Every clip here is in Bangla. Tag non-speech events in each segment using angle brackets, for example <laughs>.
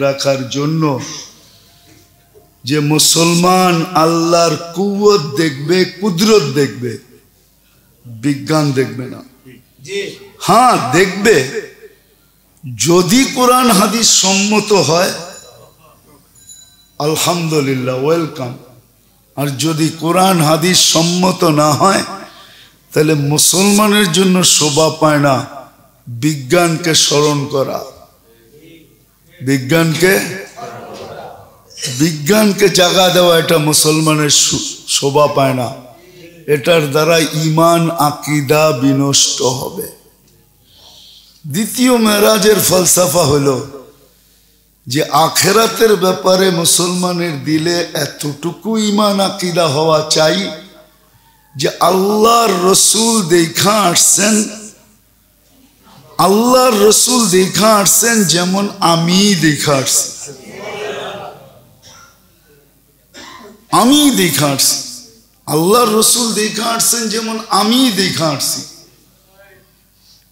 রাখার জন্য যে মুসলমান আল্লাহর কুয়ত দেখবে কুদরত দেখবে বিজ্ঞান দেখবে না। হ্যাঁ দেখবে। যদি কোরআন হাদিস সম্মত হয় আলহামদুলিল্লাহ ওয়েলকাম। আর যদি কোরআন হাদিস সম্মত না হয় তাহলে মুসলমানের জন্য শোভা পায় না বিজ্ঞানকে স্মরণ করা। বিজ্ঞানকে বিজ্ঞানকে জাগা দেওয়া এটা মুসলমানের শোভা পায় না। এটার দ্বারা ইমান, আকিদা বিনষ্ট হবে। দ্বিতীয় মেরাজের ফলসাফা হলো যে আখেরাতের ব্যাপারে মুসলমানের দিলে এতটুকু ইমান, আকিদা হওয়া চাই যে আল্লাহর রসুল দেখা আসছেন আল্লাহর রসুল দেখা আসছেন যেমন আমি দেখা আসছি। আমি দেখা আসছি। আল্লাহর রসুল দেখা আসছেন যেমন আমি দেখা আসছি।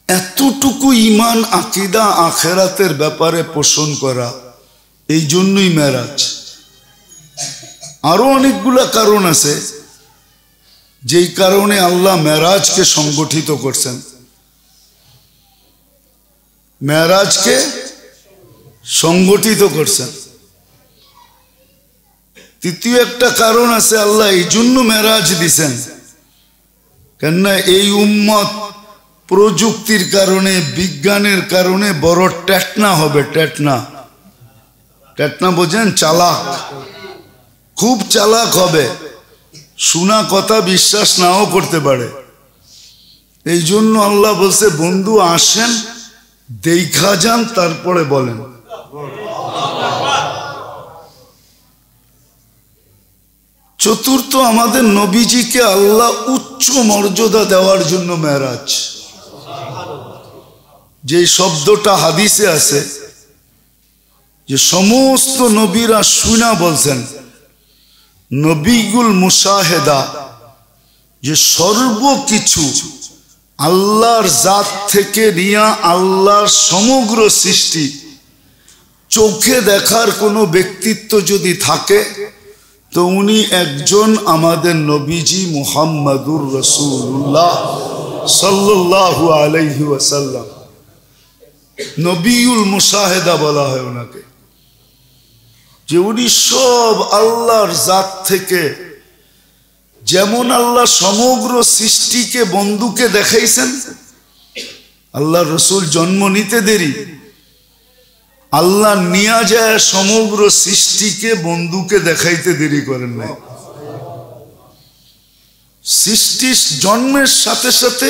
এতটুকু ইমান, আকিদা আখেরাতের ব্যাপারে পোষণ করা, এই জন্যই মেরাজ। আরও অনেকগুলা কারণ আছে, যেই কারণে আল্লাহ মেরাজকে সংগঠিত করছেন। মেরাজকে সংগঠিত করছেন। তৃতীয় একটা কারণ আছে আল্লাহ এই জন্য মেরাজ দিছেন। কেননা এই উম্মত প্রযুক্তির কারণে, বিজ্ঞানের কারণে বড় ট্যাটনা হবে ট্যাটনা ট্যাটনা বোঝেন চালাক। খুব চালাক হবে। শোনা কথা বিশ্বাস নাও করতে পারে। এই জন্য আল্লাহ বলছে, বন্ধু আসেন দেখা যান, তারপরে বলেন। চতুর্থ, আমাদের নবীজিকে আল্লাহ উচ্চ মর্যাদা দেওয়ার জন্য মেরাজ। যে শব্দটা হাদিসে আছে, যে সমস্ত নবীরা শুনা বলছেন, নবীগুল মুসাহেদা যে সর্বকিছু আল্লাহর জাত থেকে নিয়া আল্লাহর সমগ্র সৃষ্টি, চোখে দেখার কোনো ব্যক্তিত্ব যদি থাকে, তো উনি একজন আমাদের নবীজি মুহাম্মাদুর রসুল্লাহ সাল্লাহু আলাইহি ওয়াসাল্লাম। নবীউল মুসাহেদা বলা হয় ওনাকে। যে উনি সব আল্লাহর জাত থেকে যেমন আল্লাহ সমগ্র সৃষ্টিকে বন্ধুকে দেখাইছেন, আল্লাহ রসুল জন্ম নিতে দেরি। আল্লাহ নিয়া যায় সমগ্র সৃষ্টিকে বন্ধুকে দেখাইতে দেরি করেন নাই। সৃষ্টির জন্মের সাথে সাথে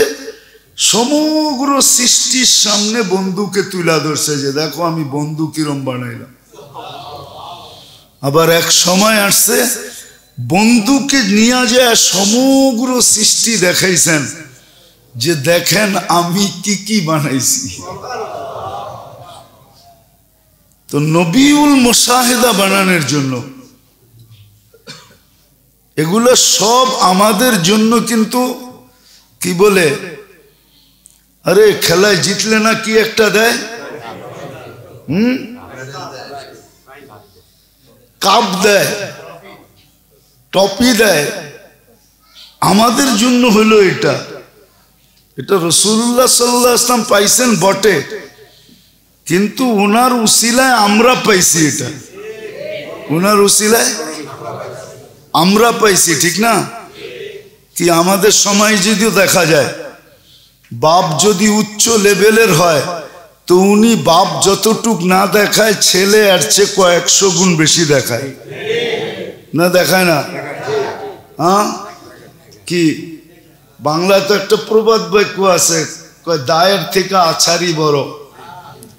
সমগ্র সৃষ্টির সামনে বন্ধুকে তুলা ধরছে যে, দেখো আমি বন্ধু কিরম বানাইলাম। আবার এক সময় আসছে বন্ধুকে নিয়ে যায় সমগ্র সৃষ্টি দেখাইছেন যে দেখেন আমি কি কি বানাইছি। তো নবীউল মোশাহেদা বানানোর জন্য এগুলো সব আমাদের জন্য কিন্তু কি বলে, আরে খেলায় জিতলে না কি একটা দেয়? হুম? কাপ দেয়। টপি দেয়। আমাদের জন্য হলো এটা। এটা রসুল্লাহ সাল্লাহ আসলাম পাইছেন বটে। কিন্তু ওনার উসিলায় আমরা পাইছি এটা। ওনার উসিলায় আমরা পাইছি, ঠিক না? কি আমাদের সময় যদিও দেখা যায়, বাপ যদি উচ্চ লেভেলের হয়, তো উনি বাপ যতটুক না দেখায়, ছেলে আর চেয়ে কয়েকশো গুণ বেশি দেখায়। না দেখায় না? হ্যাঁ? কি? বাংলায় তো একটা প্রবাদ বাক্য আছে দায়ের থেকে আছারি বড়।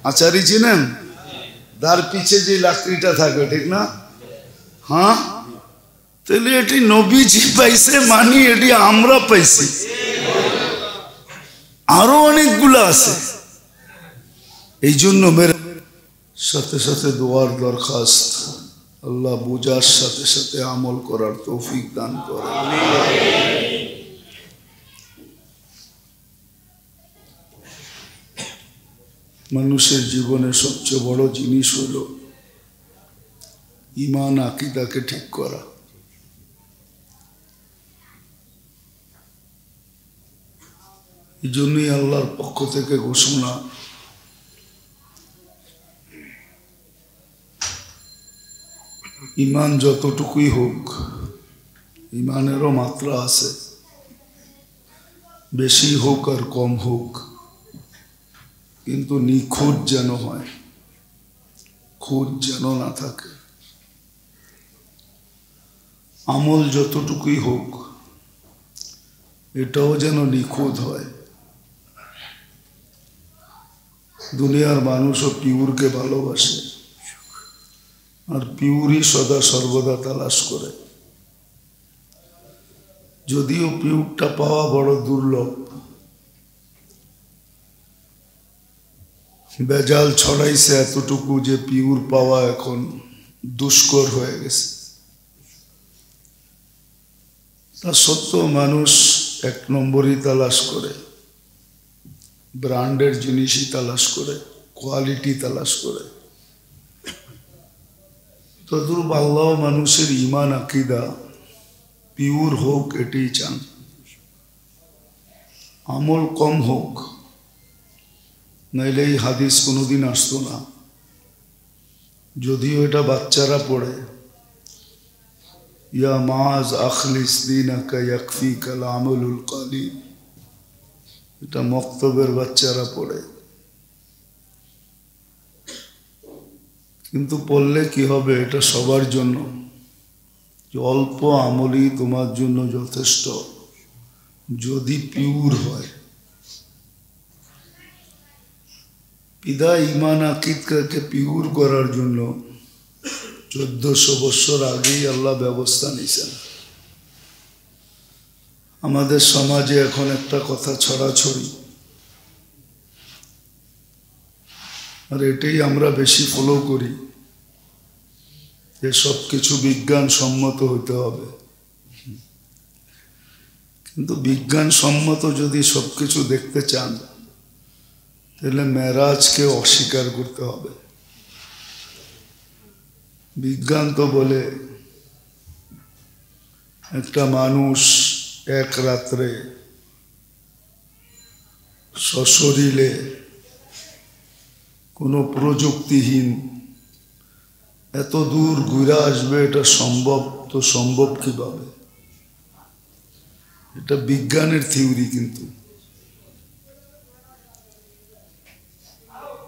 আচারি চিনেন? তার পিছে যে লাকড়িটা থাকে, ঠিক না? হ্যাঁ? তাহলে এটি নবীজি পাইছে মানি এটি আমরা পাইছি। আরও অনেকগুলো আছে। এই জন্য মেরে সাথে সাথে দোয়ার দরখাস্ত। আল্লাহ বুঝার সাথে সাথে আমল করার তৌফিক দান করে। মানুষের জীবনে সবচেয়ে বড় জিনিস হল ইমান আকিদাকে ঠিক করা। এই জন্যই আল্লাহর পক্ষ থেকে ঘোষণা ইমান যতটুকুই হোক, ইমানেরও মাত্রা আছে। বেশি হোক আর কম হোক, কিন্তু নিখোঁজ যেন হয় খোঁজ যেন না থাকে। আমল যতটুকুই হোক, এটাও যেন নিখোঁজ হয়। দুনিয়ার মানুষও পিউরকে ভালোবাসে। আর পিউরই সদা সর্বদা তালাশ করে। যদিও পিউরটা পাওয়া বড় দুর্লভ বেজাল ছড়াইছে এতটুকু যে পিউর পাওয়া এখন দুষ্কর হয়ে গেছে। তা সত্ত্বেও মানুষ এক নম্বরই তালাশ করে। ব্র্যান্ডের জিনিসই তালাশ করে, কোয়ালিটি তালাশ করে। তদ্রুপ আল্লাহ মানুষের ইমান আকিদা পিওর হোক, এটাই চান। আমল কম হোক, নাইলে এই হাদিস কোনোদিন আসতো না। যদিও এটা বাচ্চারা পড়ে। ইয়া মাজ আখলিস দিনাকা ইয়াকফি কাল আমলুল কালি এটা মক্তবের বাচ্চারা পড়ে। কিন্তু পড়লে কি হবে, এটা সবার জন্য। অল্প আমলই তোমার জন্য যথেষ্ট, যদি পিউর হয়। পিদা ইমান আকিদকে পিউর করার জন্য চোদ্দশো বৎসর আগেই আল্লাহ ব্যবস্থা নিয়েছেন। আমাদের সমাজে এখন একটা কথা ছড়াছড়ি। আর এটাই আমরা বেশি ফলো করি যে সব কিছু বিজ্ঞান সম্মত হইতে হবে। কিন্তু বিজ্ঞান সম্মত যদি সব কিছু দেখতে চান, তাহলে মেরাজকে অস্বীকার করতে হবে। বিজ্ঞান তো বলে, একটা মানুষ এক রাত্রে সশরীরে কোনো প্রযুক্তিহীন। এত দূর ঘুরে আসবে, এটা সম্ভব? তো সম্ভব কীভাবে? এটা বিজ্ঞানের থিওরি কিন্তু।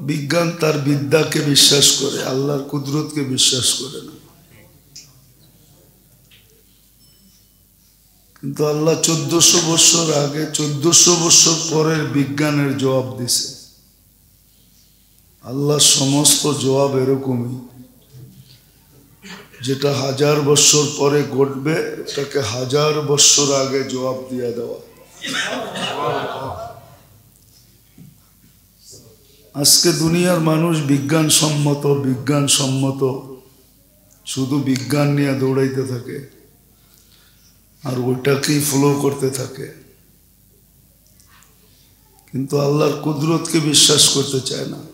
বিজ্ঞান তার বিদ্যাকে বিশ্বাস করে, আল্লাহর কুদরতকে বিশ্বাস করে না। কিন্তু আল্লাহ চোদ্দশো বৎসর আগে, চোদ্দশো বৎসর পরের বিজ্ঞানের জবাব দিছে। আল্লাহ সমস্ত জবাব এরকমই। যেটা হাজার বৎসর পরে ঘটবে এটাকে হাজার বৎসর আগে জবাব দিয়ে দেওয়া। আজকে দুনিয়ার মানুষ বিজ্ঞান সম্মত বিজ্ঞান সম্মত শুধু বিজ্ঞান নিয়ে দৌড়াইতে থাকে। আর ওইটাকেই ফলো করতে থাকে। কিন্তু আল্লাহর কুদরতকে বিশ্বাস করতে চায় না।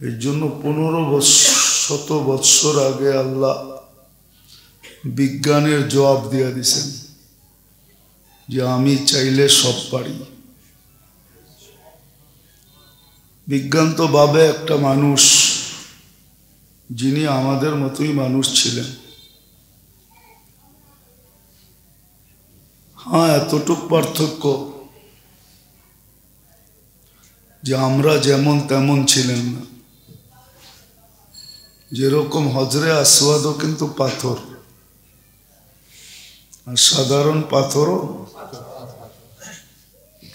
এর জন্য পনেরো শত বৎসর আগে আল্লাহ বিজ্ঞানের জবাব দিয়ে দিছেন যে আমি চাইলে সব পারি। বিজ্ঞান তো ভাবে একটা মানুষ, যিনি আমাদের মতোই মানুষ ছিলেন। হ্যাঁ এতটুক পার্থক্য যে আমরা যেমন তেমন ছিলেন না। যেরকম হজরে আসওয়াদও কিন্তু পাথর। আর সাধারণ পাথরও।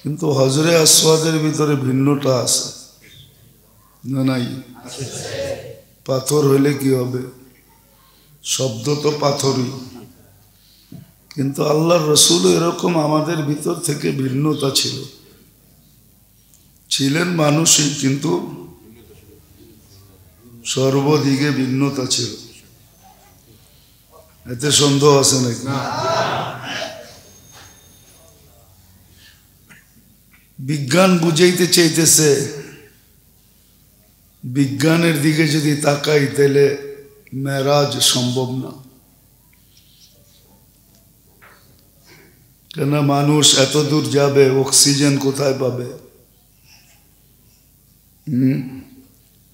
কিন্তু হজরে আসওয়াদের ভিতরে ভিন্নটা আছে। না নাই? পাথর হইলে কি হবে? শব্দ তো পাথরই। কিন্তু আল্লাহর রসুল এরকম আমাদের ভিতর থেকে ভিন্নতা ছিল। ছিলেন মানুষই, কিন্তু সর্বদিকে ভিন্নতা ছিল। এতে সন্দেহ আছে নাকি? বিজ্ঞান বুঝাইতে চাইতেছে বিজ্ঞানের দিকে যদি তাকাই তাহলে মেরাজ সম্ভব না। কেন মানুষ এত দূর যাবে অক্সিজেন কোথায় পাবে? হুম?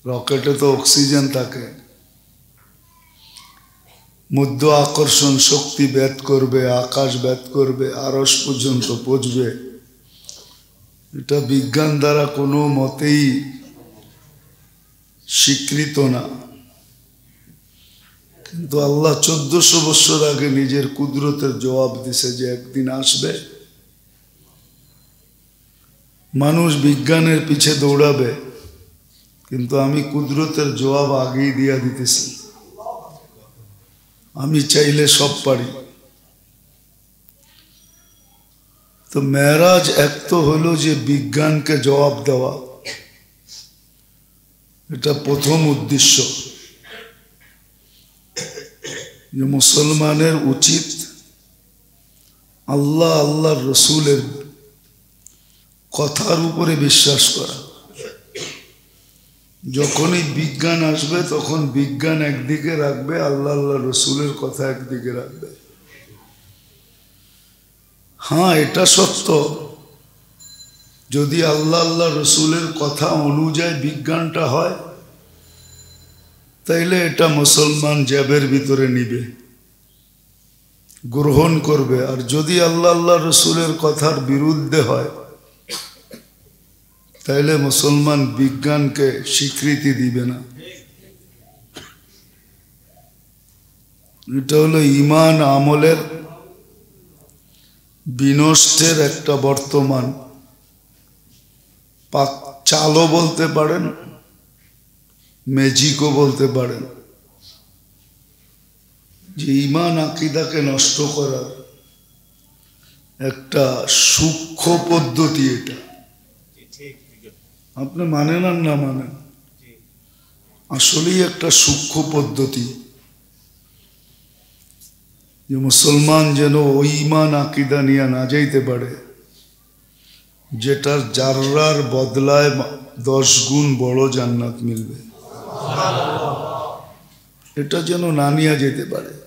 রকেটে তো অক্সিজেন থাকে। মধ্য আকর্ষণ শক্তি ব্যাত করবে, আকাশ ব্যাত করবে আরস পর্যন্ত পৌঁছবে। এটা বিজ্ঞান দ্বারা কোনো মতেই স্বীকৃত না। কিন্তু আল্লাহ চোদ্দশো বছর আগে নিজের কুদরতের জবাব দিছে যে একদিন আসবে। মানুষ বিজ্ঞানের পিছে দৌড়াবে। কিন্তু আমি কুদরতের জবাব আগেই দিয়া দিতেছি। আমি চাইলে সব পারি। তো মেরাজ এক তো হলো যে বিজ্ঞানকে জবাব দেওয়া। এটা প্রথম উদ্দেশ্য। যে মুসলমানের উচিত আল্লাহ আল্লাহর রসুলের কথার উপরে বিশ্বাস করা। যখনই বিজ্ঞান আসবে, তখন বিজ্ঞান একদিকে রাখবে, আল্লাহ আল্লাহ রসুলের কথা একদিকে রাখবে। হ্যাঁ এটা সত্য। যদি আল্লাহ আল্লাহ রসুলের কথা অনুযায়ী বিজ্ঞানটা হয়, তাইলে এটা মুসলমান জ্যাবের ভিতরে নিবে, গ্রহণ করবে। আর যদি আল্লাহ আল্লাহ রসুলের কথার বিরুদ্ধে হয় তাইলে মুসলমান বিজ্ঞানকে স্বীকৃতি দিবে না। এটা হলো ইমান আমলের বিনষ্টের একটা বর্তমান। পাক চালও বলতে পারেন, ম্যাজিকও বলতে পারেন। যে ইমান আকিদাকে নষ্ট করার একটা সূক্ষ্ম পদ্ধতি এটা। আপনি মানেন আর না মানেন? আসলেই একটা সূক্ষ্ম পদ্ধতি। যে মুসলমান যেন ওই আকিদা নিয়ে না যাইতে পারে, যেটার জাররার বদলায় দশ গুণ বড় জান্নাত মিলবে। এটা যেন না নিয়ে যেতে পারে।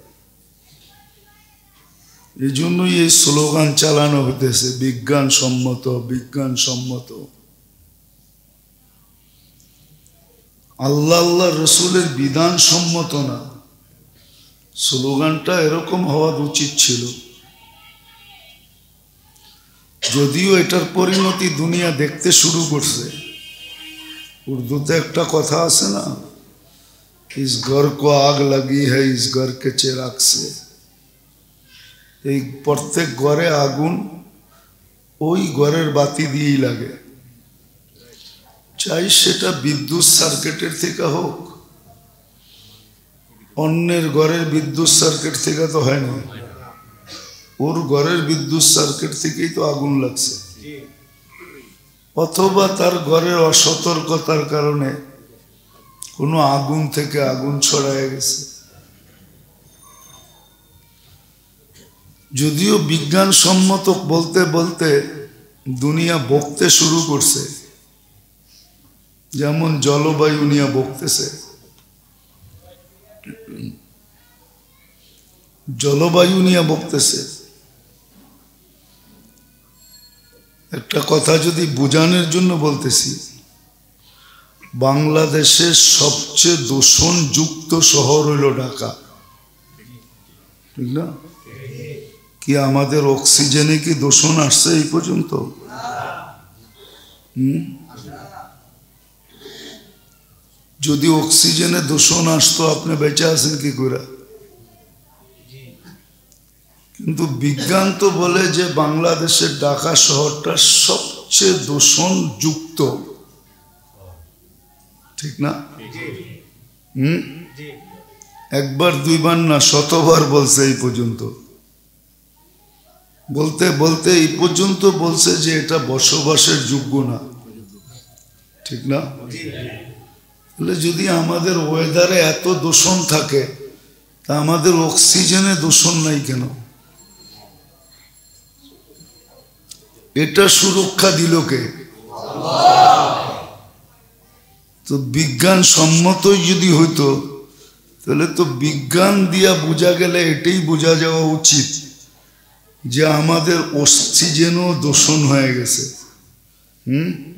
এই জন্যই এই স্লোগান চালানো হতেছে বিজ্ঞান সম্মত বিজ্ঞান সম্মত আল্লাহ আল্লাহ রসুলের বিধান সম্মত না। স্লোগানটা এরকম হওয়া উচিত ছিল। যদিও এটার পরিণতি দুনিয়া দেখতে শুরু করছে। উর্দুতে একটা কথা আছে না ইস ঘর কো আগ লাগি হ্যাঁ ইস ঘরকে চেরাগ সে। এই প্রত্যেক ঘরে আগুন ওই ঘরের বাতি দিয়েই লাগে। চাই সেটা বিদ্যুৎ সার্কিটের থেকে হোক। অন্যের ঘরের বিদ্যুৎ সার্কিট থেকে তো হয় না। ওর ঘরের বিদ্যুৎ সার্কিট থেকেই তো আগুন লাগছে। অথবা তার ঘরের অসতর্কতার কারণে কোনো আগুন থেকে আগুন ছড়ায় গেছে। যদিও বিজ্ঞান সম্মত বলতে বলতে দুনিয়া বকতে শুরু করছে যেমন জলবায়ু নিয়ে বকতেছে। জলবায়ু নিয়ে বকতেছে। একটা কথা যদি বোঝানোর জন্য বলতেছি, বাংলাদেশের সবচেয়ে দূষণযুক্ত শহর হইল ঢাকা। ঠিক না? কি আমাদের অক্সিজেনে কি দূষণ আসছে এই পর্যন্ত? হুম? যদি অক্সিজেনে দূষণ আসতো, আপনি বেঁচে আছেন কি করে? কিন্তু বিজ্ঞান তো বলে যে বাংলাদেশের ঢাকা শহরটা সবচেয়ে দূষণযুক্ত। ঠিক না? হুম? একবার, দুইবার না, শতবার বলছে এই পর্যন্ত। বলতে বলতে এই পর্যন্ত বলছে যে এটা বসবাসের যোগ্য না। ঠিক না? তাহলে যদি আমাদের ওয়েদারে এত দূষণ থাকে, তা আমাদের অক্সিজেনে দূষণ নাই কেন? এটা সুরক্ষা দিল কে? তো বিজ্ঞান সম্মতই যদি হইতো, তাহলে তো বিজ্ঞান দিয়া বোঝা গেলে এটাই বোঝা যাওয়া উচিত যে আমাদের অক্সিজেনও দূষণ হয়ে গেছে। হুম?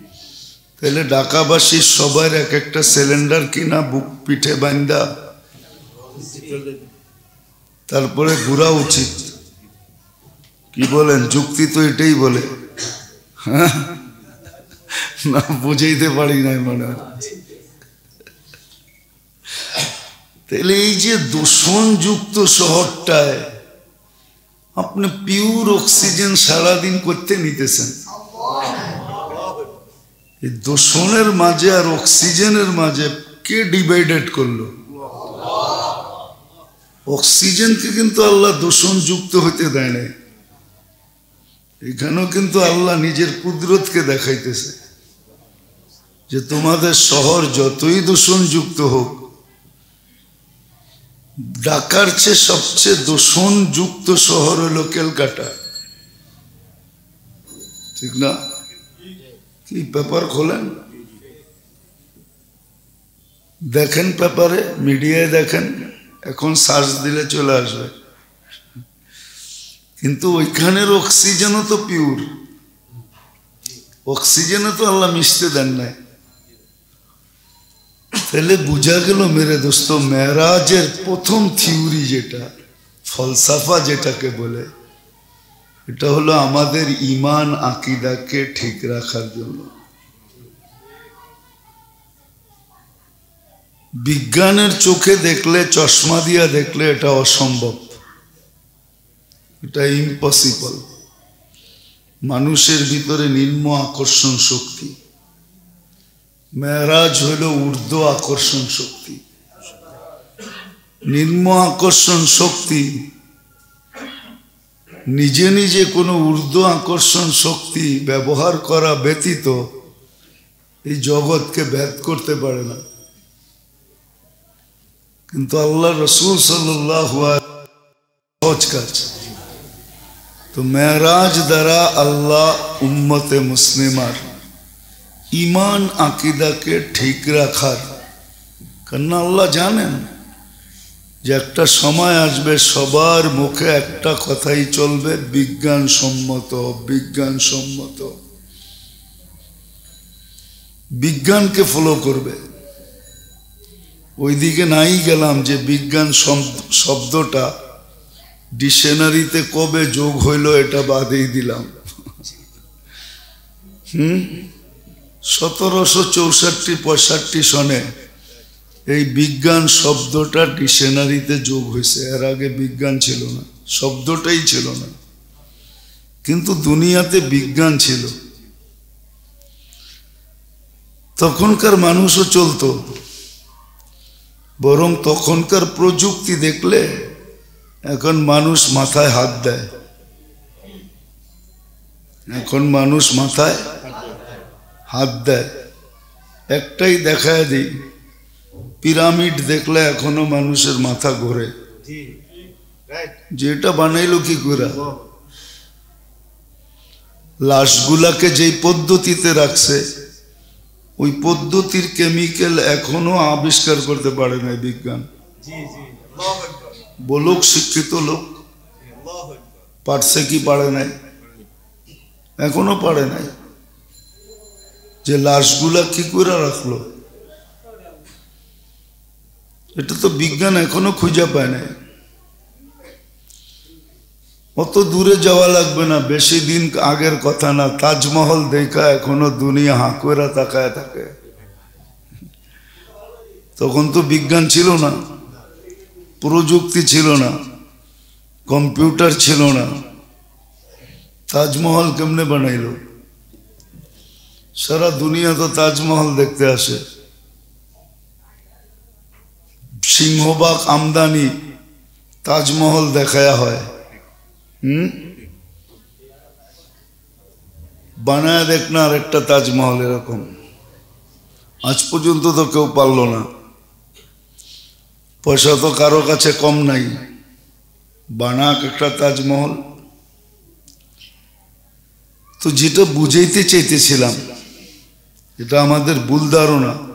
তাহলে ঢাকাবাসীর সবার এক একটা সিলিন্ডার কিনা বুক পিঠে বান্দা তারপরে ঘোরা উচিত। কি বলেন? যুক্তি তো এটাই বলে। না, বুঝাইতে পারি নাই মনে তাহলে এই যে দূষণযুক্ত শহরটায় আপনি পিওর অক্সিজেন সারাদিন করতে নিতেছেন। এই দূষণের মাঝে আর অক্সিজেনের মাঝে কে ডিভাইডেড করল? অক্সিজেনকে কিন্তু আল্লাহ দূষণ যুক্ত হতে দেয় নাই। এখানেও কিন্তু আল্লাহ নিজের কুদরতকে দেখাইতেছে যে তোমাদের শহর যতই দূষণযুক্ত হোক, ঢাকার চেয়ে সবচেয়ে দূষণযুক্ত শহর হলো ক্যালকাটা ঠিক না? কি পেপার খোলেন? দেখেন পেপারে, মিডিয়ায় দেখেন, এখন সার্চ দিলে চলে আসবে। কিন্তু ওইখানের অক্সিজেনও তো পিওর। অক্সিজেনে তো আল্লাহ মিশতে দেন নাই। তাহলে বোঝা গেল মেরে দোস্ত, মেরাজের প্রথম থিওরি যেটা, ফলসাফা যেটাকে বলে এটা হলো আমাদের ইমান আকিদাকে ঠিক রাখার জন্য। বিজ্ঞানের চোখে দেখলে, চশমা দিয়া দেখলে এটা অসম্ভব। এটা ইম্পসিবল মানুষের ভিতরে নিম্ন আকর্ষণ শক্তি। মেয়ারাজ হইল ঊর্ধ্ব আকর্ষণ শক্তি। নিম্ন আকর্ষণ শক্তি নিজে নিজে কোনো ঊর্ধ্ব আকর্ষণ শক্তি ব্যবহার করা ব্যতীত এই জগৎকে ভেদ করতে পারে না। কিন্তু আল্লাহ রসুল সাল্লাহ সহজ কাজ। তো মেয়ারাজ দ্বারা আল্লাহ উম্মতে মুসলিমার ইমান আকিদাকে ঠিক রাখার। কেন আল্লাহ জানেন যে একটা সময় আসবে সবার মুখে একটা কথাই চলবে বিজ্ঞান সম্মত বিজ্ঞান সম্মত বিজ্ঞানকে ফলো করবে। ওইদিকে নাই গেলাম যে বিজ্ঞান শব্দটা ডিকশনারিতে কবে যোগ হইল এটা বাদেই দিলাম। হুম? সতেরোশো চৌষট্টি পঁয়ষট্টি সনে এই বিজ্ঞান শব্দটা ডিকশনারিতে যোগ হয়েছে। এর আগে বিজ্ঞান ছিল না, শব্দটাই ছিল না। কিন্তু দুনিয়াতে বিজ্ঞান ছিল। তখনকার মানুষও চলতো। বরং তখনকার প্রযুক্তি দেখলে এখন মানুষ মাথায় হাত দেয়। এখন মানুষ মাথায় হাত দেয়। একটাই দেখায় দিই পিরামিড দেখলে এখনও মানুষের মাথা ঘোরে। যেটা বানাইলো কি করে লাশগুলাকে যেই পদ্ধতিতে রাখছে ওই পদ্ধতির কেমিক্যাল এখনও আবিষ্কার করতে পারে না বিজ্ঞান। বলুক শিক্ষিত লোক পারছে কি পারে নাই? এখনও পারে নাই। যে লাশগুলা কি করে রাখল? এটা তো বিজ্ঞান এখনও খুঁজে পায় নাই। অত দূরে যাওয়া লাগবে না, বেশি দিন আগের কথা না, তাজমহল দেখা এখনও দুনিয়া হাঁকুয়েরা তাকায় থাকে। তখন তো বিজ্ঞান ছিল না, প্রযুক্তি ছিল না, কম্পিউটার ছিল না। তাজমহল কেমনে বানাইল? সারা দুনিয়া তো তাজমহল দেখতে আসে। সিংহবাগ আমদানি তাজমহল দেখায়া হয়। হুম? বানায় দেখ না আরেকটা তাজমহল এরকম। আজ পর্যন্ত তো কেউ পারল না। পয়সা তো কারও কাছে কম নাই। বানাক একটা তাজমহল। তো যেটা বুঝাইতে চাইতেছিলাম, এটা আমাদের ভুল ধারণা।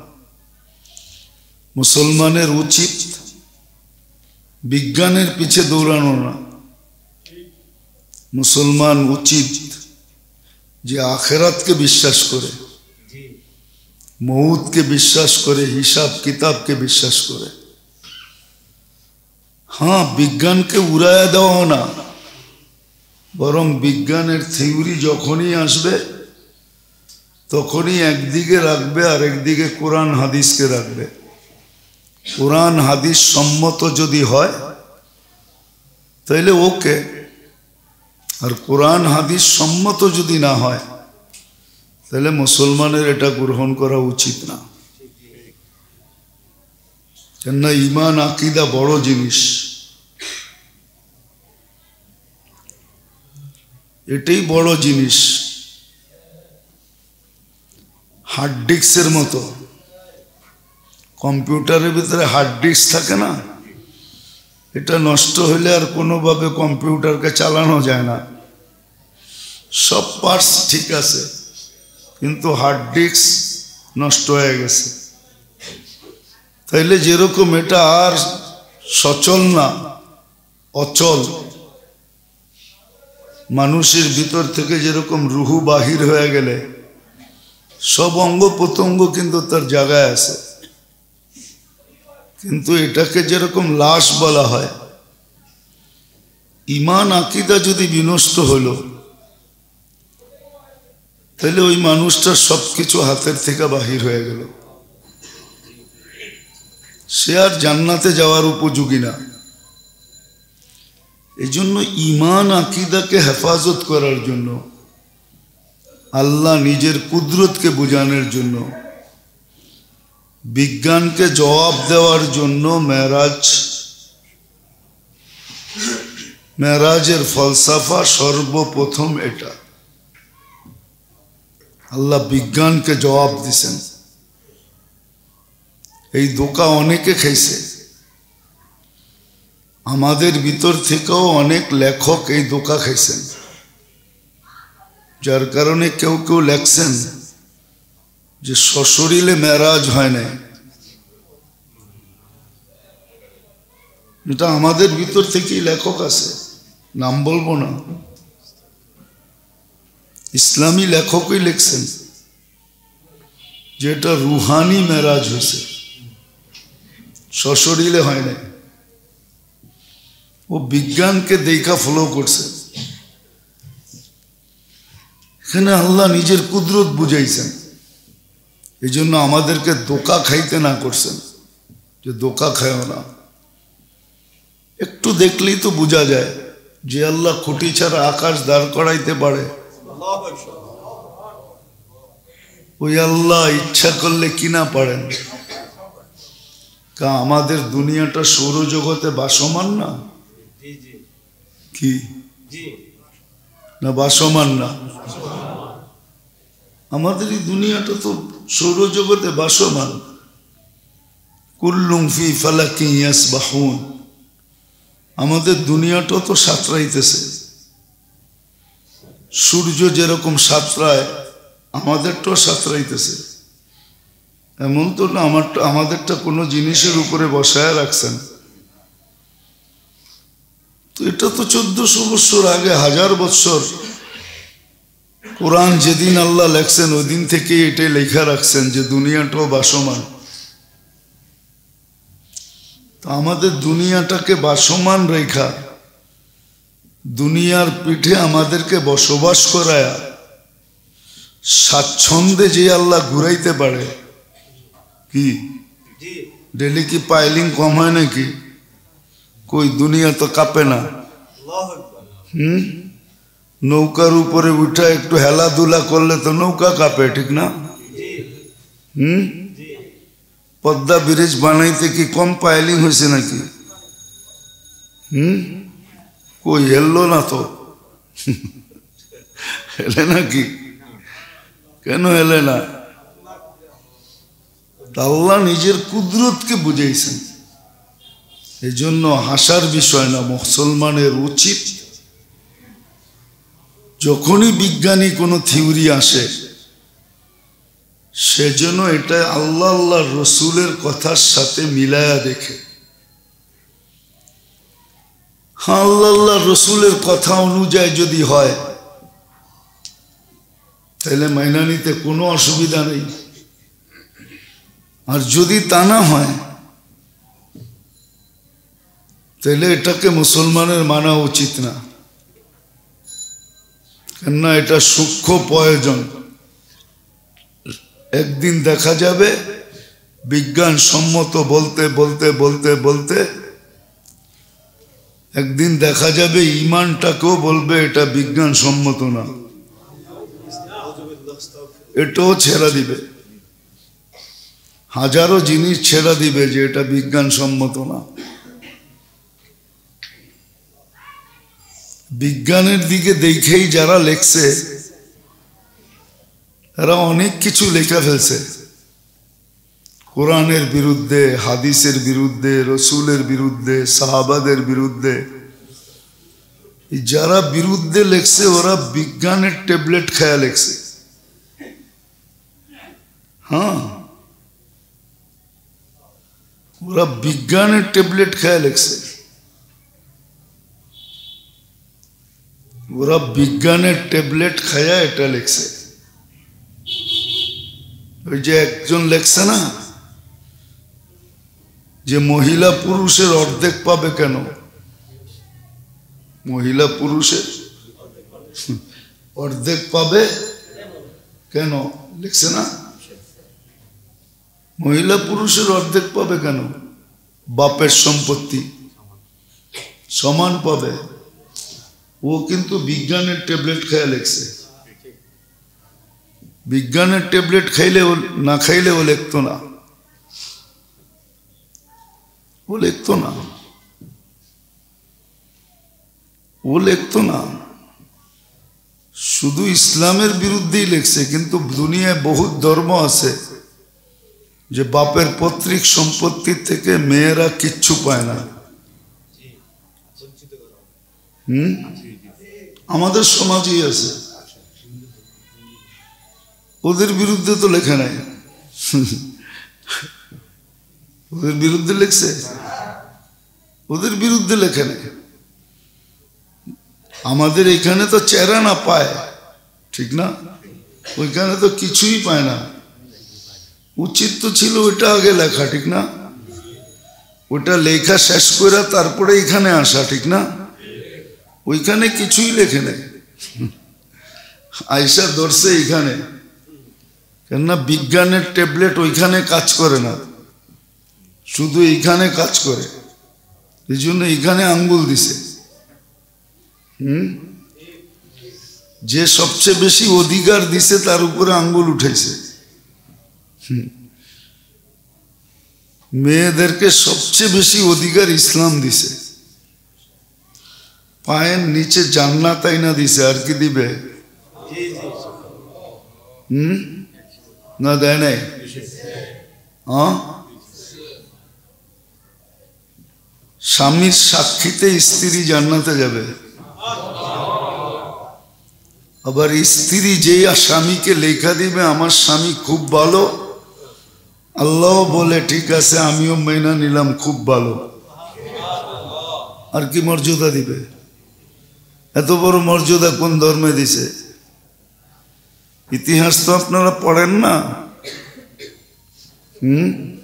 মুসলমানের উচিত বিজ্ঞানের পিছে দৌড়ানো না। মুসলমান উচিত যে আখেরাতকে বিশ্বাস করে মৌতকে বিশ্বাস করে, হিসাব কিতাবকে বিশ্বাস করে। হ্যাঁ বিজ্ঞানকে উড়ায় দেওয়া না, বরং বিজ্ঞানের থিওরি যখনই আসবে, তখনই একদিকে রাখবে আর একদিকে কোরআন, হাদিসকে রাখবে। কোরআন, হাদিস সম্মত যদি হয়, তাইলে ওকে। আর কোরআন, হাদিস সম্মত যদি না হয় তাহলে মুসলমানের এটা গ্রহণ করা উচিত না। কেননা ইমান, আকিদা বড় জিনিস। এটাই বড় জিনিস। হার্ড ডিস্কের মতো। কম্পিউটারের ভিতরে হার্ড ডিস্ক থাকে না, এটা নষ্ট হলে আর কোনোভাবে কম্পিউটারকে চালানো যায় না। সব পার্টস ঠিক আছে, কিন্তু হার্ড ডিস্ক নষ্ট হয়ে গেছে। তাইলে যেরকম এটা আর সচল না, অচল। মানুষের ভিতর থেকে যেরকম রুহু বাহির হয়ে গেলে, সব অঙ্গ প্রত্যঙ্গ কিন্তু তার জায়গায় আছে। কিন্তু এটাকে যেরকম লাশ বলা হয়, ইমান আকিদা যদি বিনষ্ট হলো, তাহলে ওই মানুষটার সব কিছু হাতের থেকে বাহির হয়ে গেল। সে আর জান্নাতে যাওয়ার উপযোগী না। এই জন্য ইমান আকিদাকে হেফাজত করার জন্য, আল্লাহ নিজের কুদরতকে বোঝানোর জন্য বিজ্ঞানকে জবাব দেওয়ার জন্য মেরাজ, মেরাজের ফলসাফা সর্বপ্রথম এটা। আল্লাহ বিজ্ঞানকে জবাব দিছেন। এই দোকা অনেকে খাইছে। আমাদের ভিতর থেকেও অনেক লেখক এই দোকা খাইছেন। যার কারণে কেউ কেউ লেখছেন যে সশরীরে মেরাজ হয় না এটা আমাদের ভিতর থেকেই লেখক আছে। নাম বলব না। ইসলামী লেখকই লিখছেন যে এটা রুহানি মেরাজ হয়েছে। সশরীরে হয় না ও বিজ্ঞানকে দেখা ফলো করছে। এখানে আল্লাহ নিজের কুদরত বুঝাইছেন। এই জন্য আমাদেরকে দোকা খাইতে না করছেন যে দোকা খায়ও না। একটু দেখলেই তো বোঝা যায় যে আল্লাহ খুঁটি ছাড়া আকাশ দাঁড় করাইতে পারে। ওই আল্লাহ ইচ্ছা করলে কিনা পারেন। কা আমাদের দুনিয়াটা সৌরজগতে বাসমান না? কি? না বাসমান না? আমাদের এই দুনিয়াটা তো সৌরজগতে বাসমান। কুল্লুম ফি ফালাকি ইয়াসবাহুন। আমাদের দুনিয়াটা তো সাঁতরাইতেছে। সূর্য যেরকম সাঁতরায়, আমাদেরটাও সাঁতরাইতেছে। এমন তো না, আমারটা, আমাদেরটা কোনো জিনিসের উপরে বসায় রাখছেন। তো এটা তো চোদ্দশো বৎসর আগে, হাজার বৎসর কোরআন যেদিন আল্লাহ লেখছেন ওই দিন থেকে এটাই লেখা রাখছেন যে দুনিয়াটাও বাসমান। তো আমাদের দুনিয়াটাকে বাসমান রেখা দুনিয়ার পিঠে আমাদেরকে বসবাস করায়া স্বাচ্ছন্দ্যে যে আল্লাহ ঘুরাইতে পারে কি? ডেলি কি পাইলিং কম হয় নাকি? কই দুনিয়া তো কাঁপে না। হুম? নৌকার উপরে উঠা একটু হেলাধুলা করলে তো নৌকা কাঁপে, ঠিক না? হুম? পদ্মা ব্রিজ বানাইতে কি কম পাইলিং হয়েছে নাকি? হুম? কই হেললো না তো? হেলে নাকি? কেন হেলে না? আল্লাহ নিজের কুদরতকে বুঝাইছেন। এই জন্য হাসার বিষয় না, মুসলমানের উচিত যখনই বিজ্ঞানী কোনো থিওরি আসে, সেজন্য এটা আল্লাহ আল্লাহ রসুলের কথার সাথে মিলায়া দেখে। হ্যাঁ আল্লাহ আল্লাহ রসুলের কথা অনুযায়ী যদি হয়, তাহলে মাইনা নিতে কোনো অসুবিধা নেই। আর যদি তা না হয়, তাহলে এটাকে মুসলমানের মানা উচিত না। কেননা এটা সূক্ষ্ম প্রয়োজন। একদিন দেখা যাবে বিজ্ঞান সম্মত বলতে বলতে বলতে বলতে, একদিন দেখা যাবে ইমানটাকেও বলবে এটা বিজ্ঞান সম্মত না। এটাও ছেড়া দিবে। হাজারো জিনিস ছেড়া দিবে যে এটা বিজ্ঞান সম্মত না। বিজ্ঞানের দিকে দেখেই যারা লেখছে তারা অনেক কিছু লেখা ফেলছে। কোরআনের বিরুদ্ধে, হাদিসের বিরুদ্ধে, রসুলের বিরুদ্ধে, সাহাবাদের বিরুদ্ধে যারা বিরুদ্ধে লেখছে, ওরা বিজ্ঞানের ট্যাবলেট খায়া লেখছে। হ্যাঁ। ওরা বিজ্ঞানের ট্যাবলেট খায়া লেখছে। ওরা বিজ্ঞানের ট্যাবলেট খায়া এটা লেখছে। ওই যে একজন লেখছে না? যে মহিলা পুরুষের অর্ধেক পাবে কেন? মহিলা পুরুষের? অর্ধেক পাবে কেন? লিখছে না? মহিলা পুরুষের অর্ধেক পাবে কেন? বাপের সম্পত্তি সমান পাবে। ও কিন্তু বিজ্ঞানের ট্যাবলেট খেয়ে লেখছে। বিজ্ঞানের ট্যাবলেট খাইলে না খাইলে ও লিখতো না। ও লিখতো না। ও লিখতো না। শুধু ইসলামের বিরুদ্ধেই লেখছে, কিন্তু দুনিয়ায় বহুত ধর্ম আছে যে বাপের পত্রিক সম্পত্তি থেকে মেয়েরা কিচ্ছু পায় না। হুম? আমাদের সমাজেই আছে। ওদের বিরুদ্ধে তো লেখা নাই। ওদের বিরুদ্ধে লেখছে? ওদের বিরুদ্ধে লেখা নেই। আমাদের এখানে তো চেরা না পায়, ঠিক না? ওইখানে তো কিছুই পায় না। উচিত তো ছিল ওইটা আগে লেখা, ঠিক না? ওটা লেখা শেষ করে তারপরে এখানে আসা, ঠিক না? ওইখানে কিছুই লেখে নেই। আয়সা ধরছে এইখানে। কেননা বিজ্ঞানের ট্যাবলেট ওইখানে কাজ করে না। শুধু এইখানে কাজ করে। এই জন্য এইখানে আঙ্গুল দিছে। হুম? যে সবচেয়ে বেশি অধিকার দিছে, তার উপরে আঙ্গুল উঠেছে। মেয়েদেরকে সবচেয়ে বেশি অধিকার ইসলাম দিছে। পায়ের নিচে জান্নাত না দিছে, আর কি দিবে? হুম? না দেয় নাই? স্বামীর সাক্ষীতে স্ত্রী জান্নাতে যাবে। আবার স্ত্রী যেই স্বামীকে লেখা দিবে, আমার স্বামী খুব ভালো। আল্লাহ বলে, ঠিক আছে, আমিও মেনা নিলাম, খুব ভালো। আর কি মর্যাদা দিবে? এত বড় মর্যাদা কোন ধর্মে দিছে? ইতিহাস তো আপনারা পড়েন না। হুম?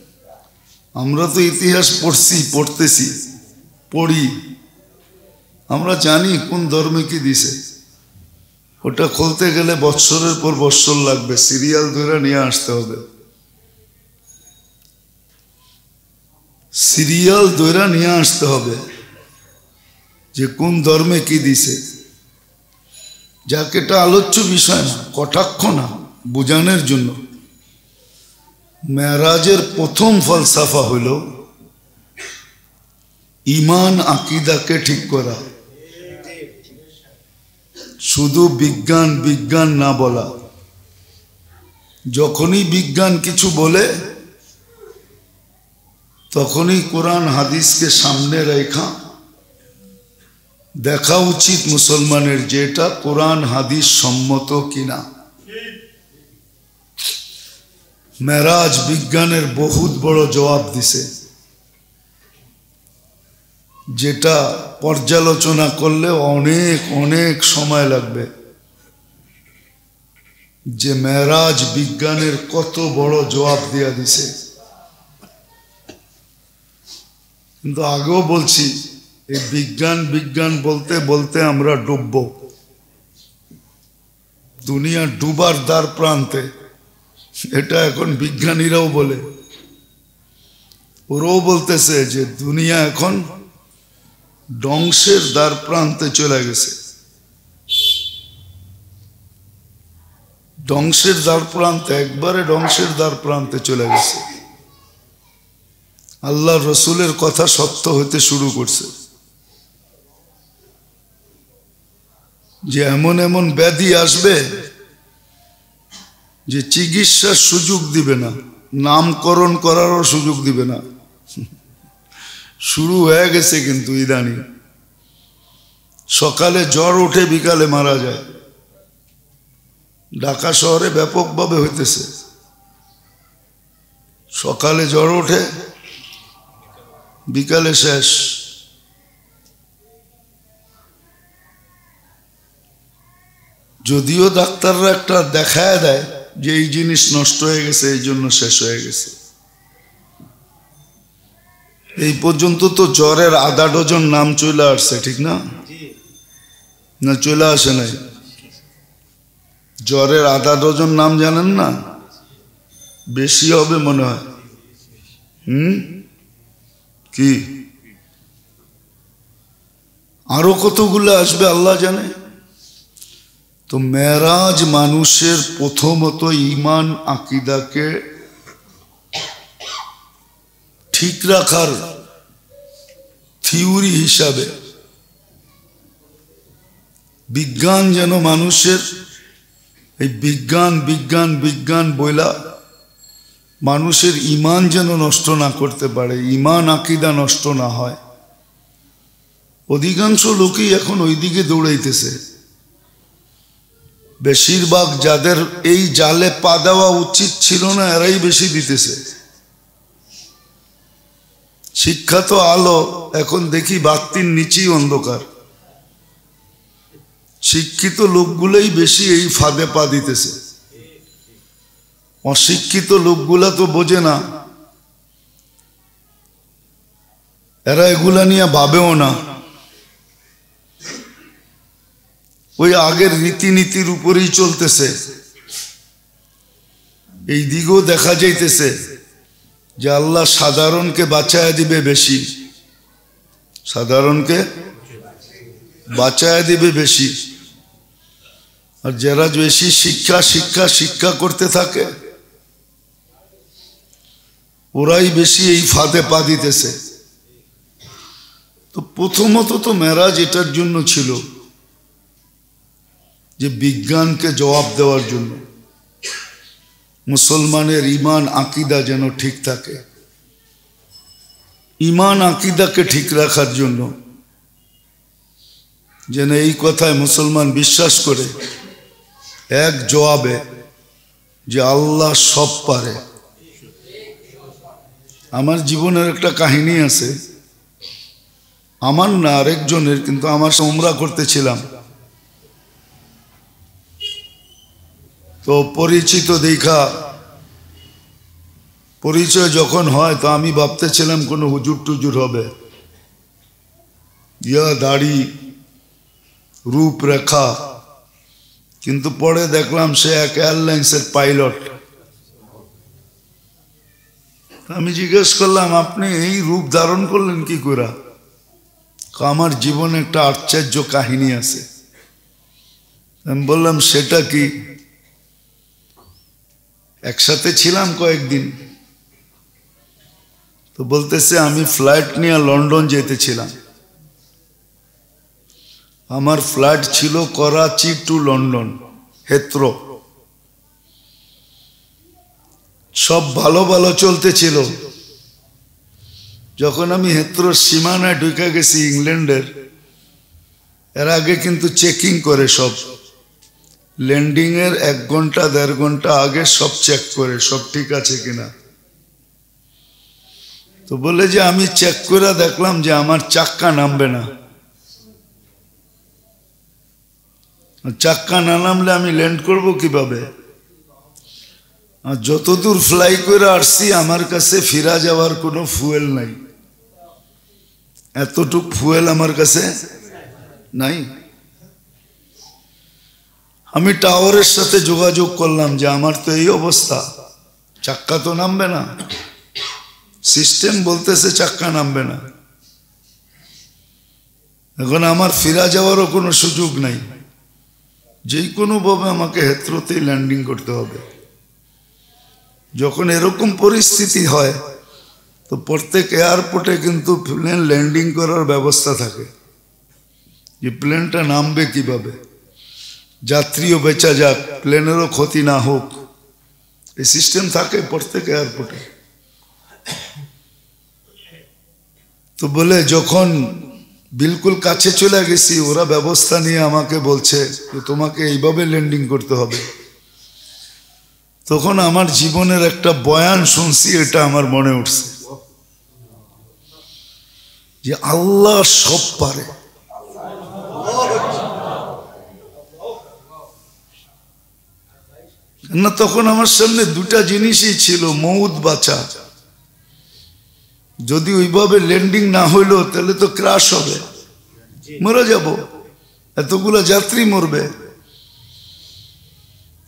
আমরা তো ইতিহাস পড়ছি, পড়তেছি, পড়ি। আমরা জানি কোন ধর্মে কি দিছে। ওটা খুলতে গেলে বৎসরের পর বৎসর লাগবে, সিরিয়াল ধরে নিয়ে আসতে হবে। সিরিয়াল ধরে নিয়ে আসতে হবে। যে কোন ধর্মে কি দিছে? যাকে, এটা আলোচ্য বিষয় না, কটাক্ষ না, বোঝানোর জন্য। মেরাজের প্রথম ফলসাফা হইল, ইমান আকিদাকে ঠিক করা। শুধু বিজ্ঞান বিজ্ঞান না বলা। যখনই বিজ্ঞান কিছু বলে, তখনই কোরআন হাদিসকে সামনে রেখা দেখা উচিত মুসলমানের যেটা কোরআন, হাদিস সম্মত কিনা। মেরাজ বিজ্ঞানের বহুত বড় জবাব দিছে। যেটা পর্যালোচনা করলে অনেক অনেক সময় লাগবে। যে মেরাজ বিজ্ঞানের কত বড় জবাব দিয়া দিছে। কিন্তু আগেও বলছি এই বিজ্ঞান বিজ্ঞান বলতে বলতে আমরা ডুবব। দুনিয়া ডুবার দ্বার প্রান্তে, এটা এখন বিজ্ঞানীরাও বলে। ওরাও বলতেছে যে দুনিয়া এখন ধ্বংসের দ্বার প্রান্তে চলে গেছে। ধ্বংসের দ্বার প্রান্তে, একবারে ধ্বংসের দ্বার প্রান্তে চলে গেছে। আল্লাহ রসুলের কথা সত্য হইতে শুরু করছে। যে এমন এমন ব্যাধি আসবে যে চিকিৎসার সুযোগ দিবে না, নামকরণ করারও সুযোগ দিবে না। শুরু হয়ে গেছে কিন্তু ইদানি। সকালে জ্বর ওঠে বিকালে মারা যায়। ঢাকা শহরে ব্যাপকভাবে হইতেছে। সকালে জ্বর ওঠে, বিকালে শেষ। যদিও ডাক্তাররা একটা দেখায় দেয় যে এই জিনিস নষ্ট হয়ে গেছে, এই জন্য শেষ হয়ে গেছে। এই পর্যন্ত তো জ্বরের আধা ডজন নাম চলে আসছে, ঠিক না? না, চলে আসে নাই। জ্বরের আধা ডজন নাম জানেন না? বেশি হবে মনে হয়। হুম? কি? আরও কতগুলো আসবে আল্লাহ জানে? তো মেরাজ মানুষের প্রথমত ইমান আকিদাকে ঠিক রাখার থিওরি হিসাবে বিজ্ঞান যেন মানুষের এই বিজ্ঞান বিজ্ঞান বিজ্ঞান বইলা মানুষের ইমান যেন নষ্ট না করতে পারে ইমান আকিদা নষ্ট না হয়। অধিকাংশ লোকই এখন ওইদিকে দৌড়াইতেছে। বেশিরভাগ যাদের এই জালে পা দেওয়া উচিত ছিল না, এরাই বেশি দিতেছে। শিক্ষা তো আলো, এখন দেখি বাত্তির নিচেই অন্ধকার। শিক্ষিত লোকগুলোই বেশি এই ফাঁদে পা দিতেছে। অশিক্ষিত লোকগুলা তো বোঝে না। এরা এগুলা নিয়ে ভাবেও না। ওই আগের রীতিনীতির উপরেই চলতেছে। এই দিকেও দেখা যাইতেছে যে আল্লাহ সাধারণকে বাঁচায় দিবে বেশি। সাধারণকে বাঁচায় দিবে বেশি। আর যারা বেশি শিক্ষা শিক্ষা শিক্ষা করতে থাকে, ওরাই বেশি এই ফাঁদে পা দিতেছে। তো প্রথমত তো মেরাজ এটার জন্য ছিল। যে বিজ্ঞানকে জবাব দেওয়ার জন্য মুসলমানের ইমান, আকিদা যেন ঠিক থাকে। ইমান, আকিদাকে ঠিক রাখার জন্য যেন এই কথায় মুসলমান বিশ্বাস করে, এক জবাবে যে আল্লাহ সব পারে। আমার জীবনের একটা কাহিনী আছে। আমার না আরেকজনের, কিন্তু আমার উমরা করতেছিলাম। তো পরিচিত দেখা, পরিচয় যখন হয়, তো আমি ভাবতেছিলাম কোনো হুজুর টুজুর হবে। ইয়া দাড়ি রূপরেখা কিন্তু পরে দেখলাম সে এক এয়ারলাইন্সের পাইলট। আমি জিজ্ঞেস করলাম, আপনি এই রূপ ধারণ করলেন কি করে? আমার জীবনে একটা আশ্চর্য কাহিনী আছে। আমি বললাম, সেটা কি? একসাথে ছিলাম কয়েকদিন। তো বলতেছে, আমি ফ্লাইট নিয়ে লন্ডন যেতেছিলাম আমার ফ্লাইট ছিল করাচি টু লন্ডন হেত্র সব ভালো ভালো চলতেছিল। যখন আমি হেত্রর সীমানায় ঢুকে গেছি ইংল্যান্ডের, এর আগে কিন্তু চেকিং করে সব। ল্যান্ডিং এর এক ঘণ্টা, দেড় ঘণ্টা আগে সব চেক করে, সব ঠিক আছে কিনা। তো বলে যে, আমি চেক করে দেখলাম যে আমার চাক্কা নামবে না। চাক্কা না নামলে আমি ল্যান্ড করব কীভাবে? আর যতদূর ফ্লাই করে আসছি, আমার কাছে ফিরা যাওয়ার কোনো ফুয়েল নাই। এতটুক ফুয়েল আমার কাছে নাই। আমি টাওয়ারের সাথে যোগাযোগ করলাম যে আমার তো এই অবস্থা, চাক্কা তো নামবে না। সিস্টেম বলতেছে চাক্কা নামবে না। এখন আমার ফিরা যাওয়ারও কোনো সুযোগ নাই। যেই কোনোভাবে আমাকে হেত্রতেই ল্যান্ডিং করতে হবে। যখন এরকম পরিস্থিতি হয়, তো প্রত্যেক এয়ারপোর্টে কিন্তু প্লেন ল্যান্ডিং করার ব্যবস্থা থাকে। যে প্লেনটা নামবে কীভাবে? যাত্রীও বেচা যাক, প্লেনেরও ক্ষতি না হোক। এই সিস্টেম থাকে প্রত্যেক এয়ারপোর্টে। তো বলে, যখন বিলকুল কাছে চলে গেছি, ওরা ব্যবস্থা নিয়ে আমাকে বলছে যে, তোমাকে এইভাবে ল্যান্ডিং করতে হবে। তখন আমার জীবনের একটা বয়ান শুনছি, এটা আমার মনে উঠছে। যে আল্লাহ সব পারে। না, তখন আমার সামনে দুটা জিনিসই ছিল মৌদ বাঁচা। যদি ওইভাবে ল্যান্ডিং না হইল, তাহলে তো ক্রাশ হবে। মরে যাব। এতগুলো যাত্রী মরবে।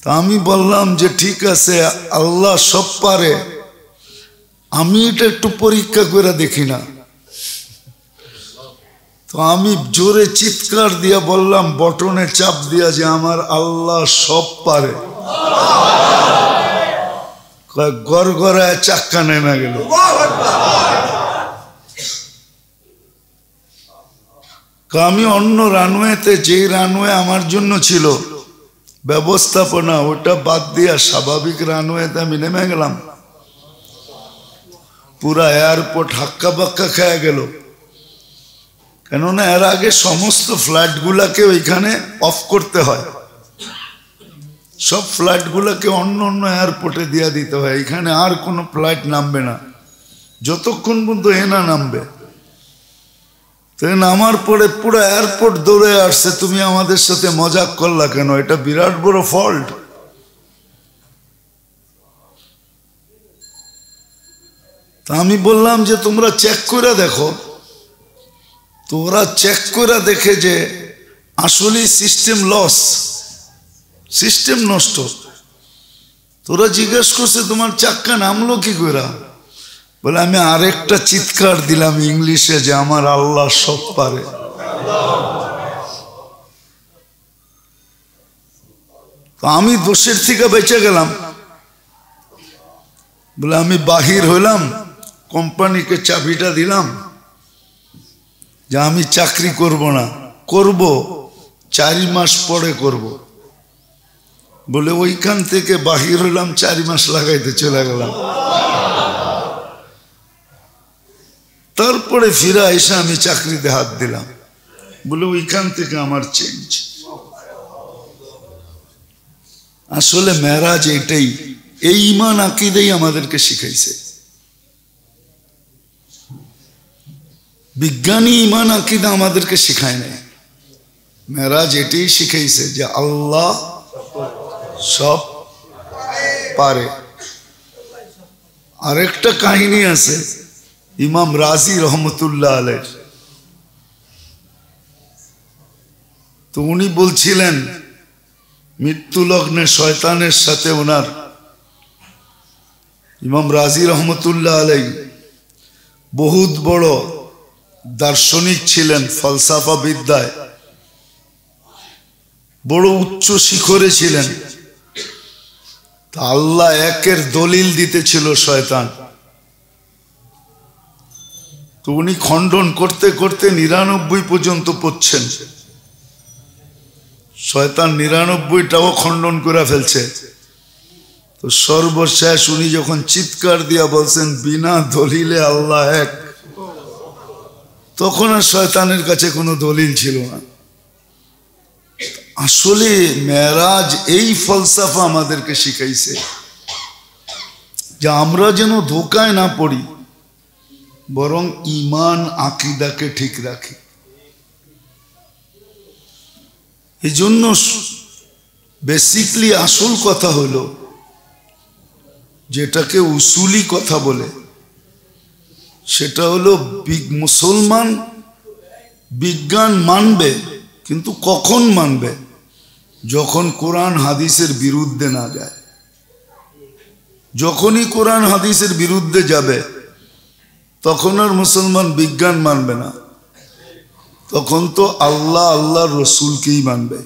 তা আমি বললাম যে, ঠিক আছে, আল্লাহ সব পারে। আমি এটা একটু পরীক্ষা করে দেখি না। তো আমি জোরে চিৎকার দিয়া বললাম, বটনে চাপ দিয়া যে, আমার আল্লাহ সব পারে। গড় গড়ায় চাক্কা নেমে গেল। আমি অন্য রানওয়েতে যেই রানওয়ে আমার জন্য ছিল, ব্যবস্থাপনা, ওটা বাদ দিয়া স্বাভাবিক রানওয়েতে আমি নেমে গেলাম। পুরা এয়ারপোর্ট হাক্কা বাক্কা খেয়ে গেল। কেননা এর আগে সমস্ত ফ্লাইটগুলাকে ওইখানে অফ করতে হয়। সব ফ্লাইটগুলোকে অন্য অন্য এয়ারপোর্টে দিয়ে দিতে হয়। এখানে আর কোনো ফ্লাইট নামবে না। যতক্ষণ পর্যন্ত এনা নামবে। নামার পরে পুরো এয়ারপোর্ট দৌড়ে আসছে, তুমি আমাদের সাথে মজাক করলা কেন? এটা বিরাট বড় ফল্ট। তা আমি বললাম যে, তোমরা চেক করে দেখো। তো ওরা চেক করে দেখে যে, আসলেই সিস্টেম লস সিস্টেম নষ্ট। তোরা জিজ্ঞেস করছে, তোমার চাক্কা নামলো কি করে বলে, আমি আরেকটা চিৎকার দিলাম ইংলিশে যে আমার আল্লাহ সব পারে। তো আমি দোষের থেকে বেঁচে গেলাম। বলে, আমি বাহির হইলাম, কোম্পানিকে চাবিটা দিলাম যে আমি চাকরি করব না, করব, চারি মাস পরে করব। বলে, ওইখান থেকে বাহির হইলাম, চারি মাস লাগাইতে চলে গেলাম। তারপরে ফিরে এসে আমি চাকরিতে হাত দিলাম। বলে, ওইখান থেকে আমার চেঞ্জ আসলে মেরাজ এটাই, এই ইমান আকিদেই আমাদেরকে শিখাইছে। বিজ্ঞানী ইমান আকিদা আমাদেরকে শিখায় নাই। মেরাজ এটাই শিখাইছে যে আল্লাহ সব পারে। আরেকটা কাহিনী আছে, ইমাম রাজি রহমতুল্লাহ আলের। তো উনি বলছিলেন মৃত্যু লগ্নে শয়তানের সাথে ওনার ইমাম রাজি রহমতুল্লাহ আলাই বহুত বড় দার্শনিক ছিলেন ফলসাফা বিদ্যায় বড় উচ্চ শিখরে ছিলেন। তা আল্লাহ একের দলিল দিতেছিল শয়তান। তো উনি খণ্ডন করতে করতে নিরানব্বই পর্যন্ত পড়ছেন। শয়তান নিরানব্বইটাও খণ্ডন করে ফেলছে। তো সর্বশেষ উনি যখন চিৎকার দিয়া বলছেন, বিনা দলিলে আল্লাহ এক, তখন আর শয়তানের কাছে কোনো দলিল ছিল না। আসলে মেরাজ এই ফলসাফা আমাদেরকে শিখাইছে যে আমরা যেন ধোকায় না পড়ি, বরং ইমান আকিদাকে ঠিক রাখি। এই জন্য বেসিকলি আসল কথা হলো, যেটাকে উসুলি কথা বলে, সেটা হলো মুসলমান বিজ্ঞান মানবে, কিন্তু কখন মানবে? যখন কোরআন হাদিসের বিরুদ্ধে না যায়, যখনই কোরআন হাদিসের বিরুদ্ধে যাবে, তখন আর মুসলমান বিজ্ঞান মানবে না। তখন তো আল্লাহ আল্লাহর রসুলকেই মানবে।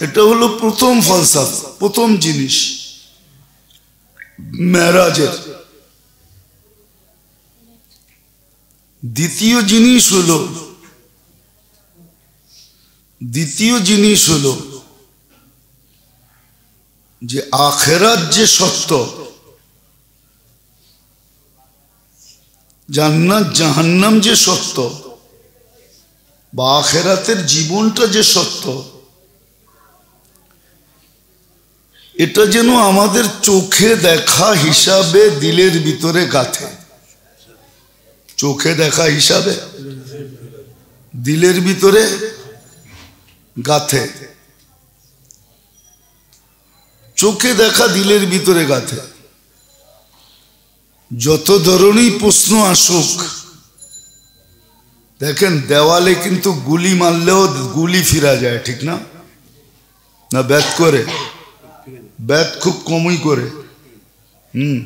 এটা হলো প্রথম ফলসাফ, প্রথম জিনিস। মেরাজের। দ্বিতীয় জিনিস হলো দ্বিতীয় জিনিস হলো যে আখেরাত যে সত্য, জান্নাত জাহান্নাম যে সত্য বা আখেরাতের জীবনটা যে সত্য, এটা যেন আমাদের চোখে দেখা হিসাবে দিলের ভিতরে গাথে। চোখে দেখা হিসাবে? দিলের ভিতরে গাথে। চোখে দেখা দিলের ভিতরে গাথে। যত ধরনের প্রশ্ন আসুক, দেখেন দেওয়ালে কিন্তু গুলি মারলেও গুলি ফিরা যায়, ঠিক না? না ব্যাত করে? ব্যাত খুব কমই করে। হুম।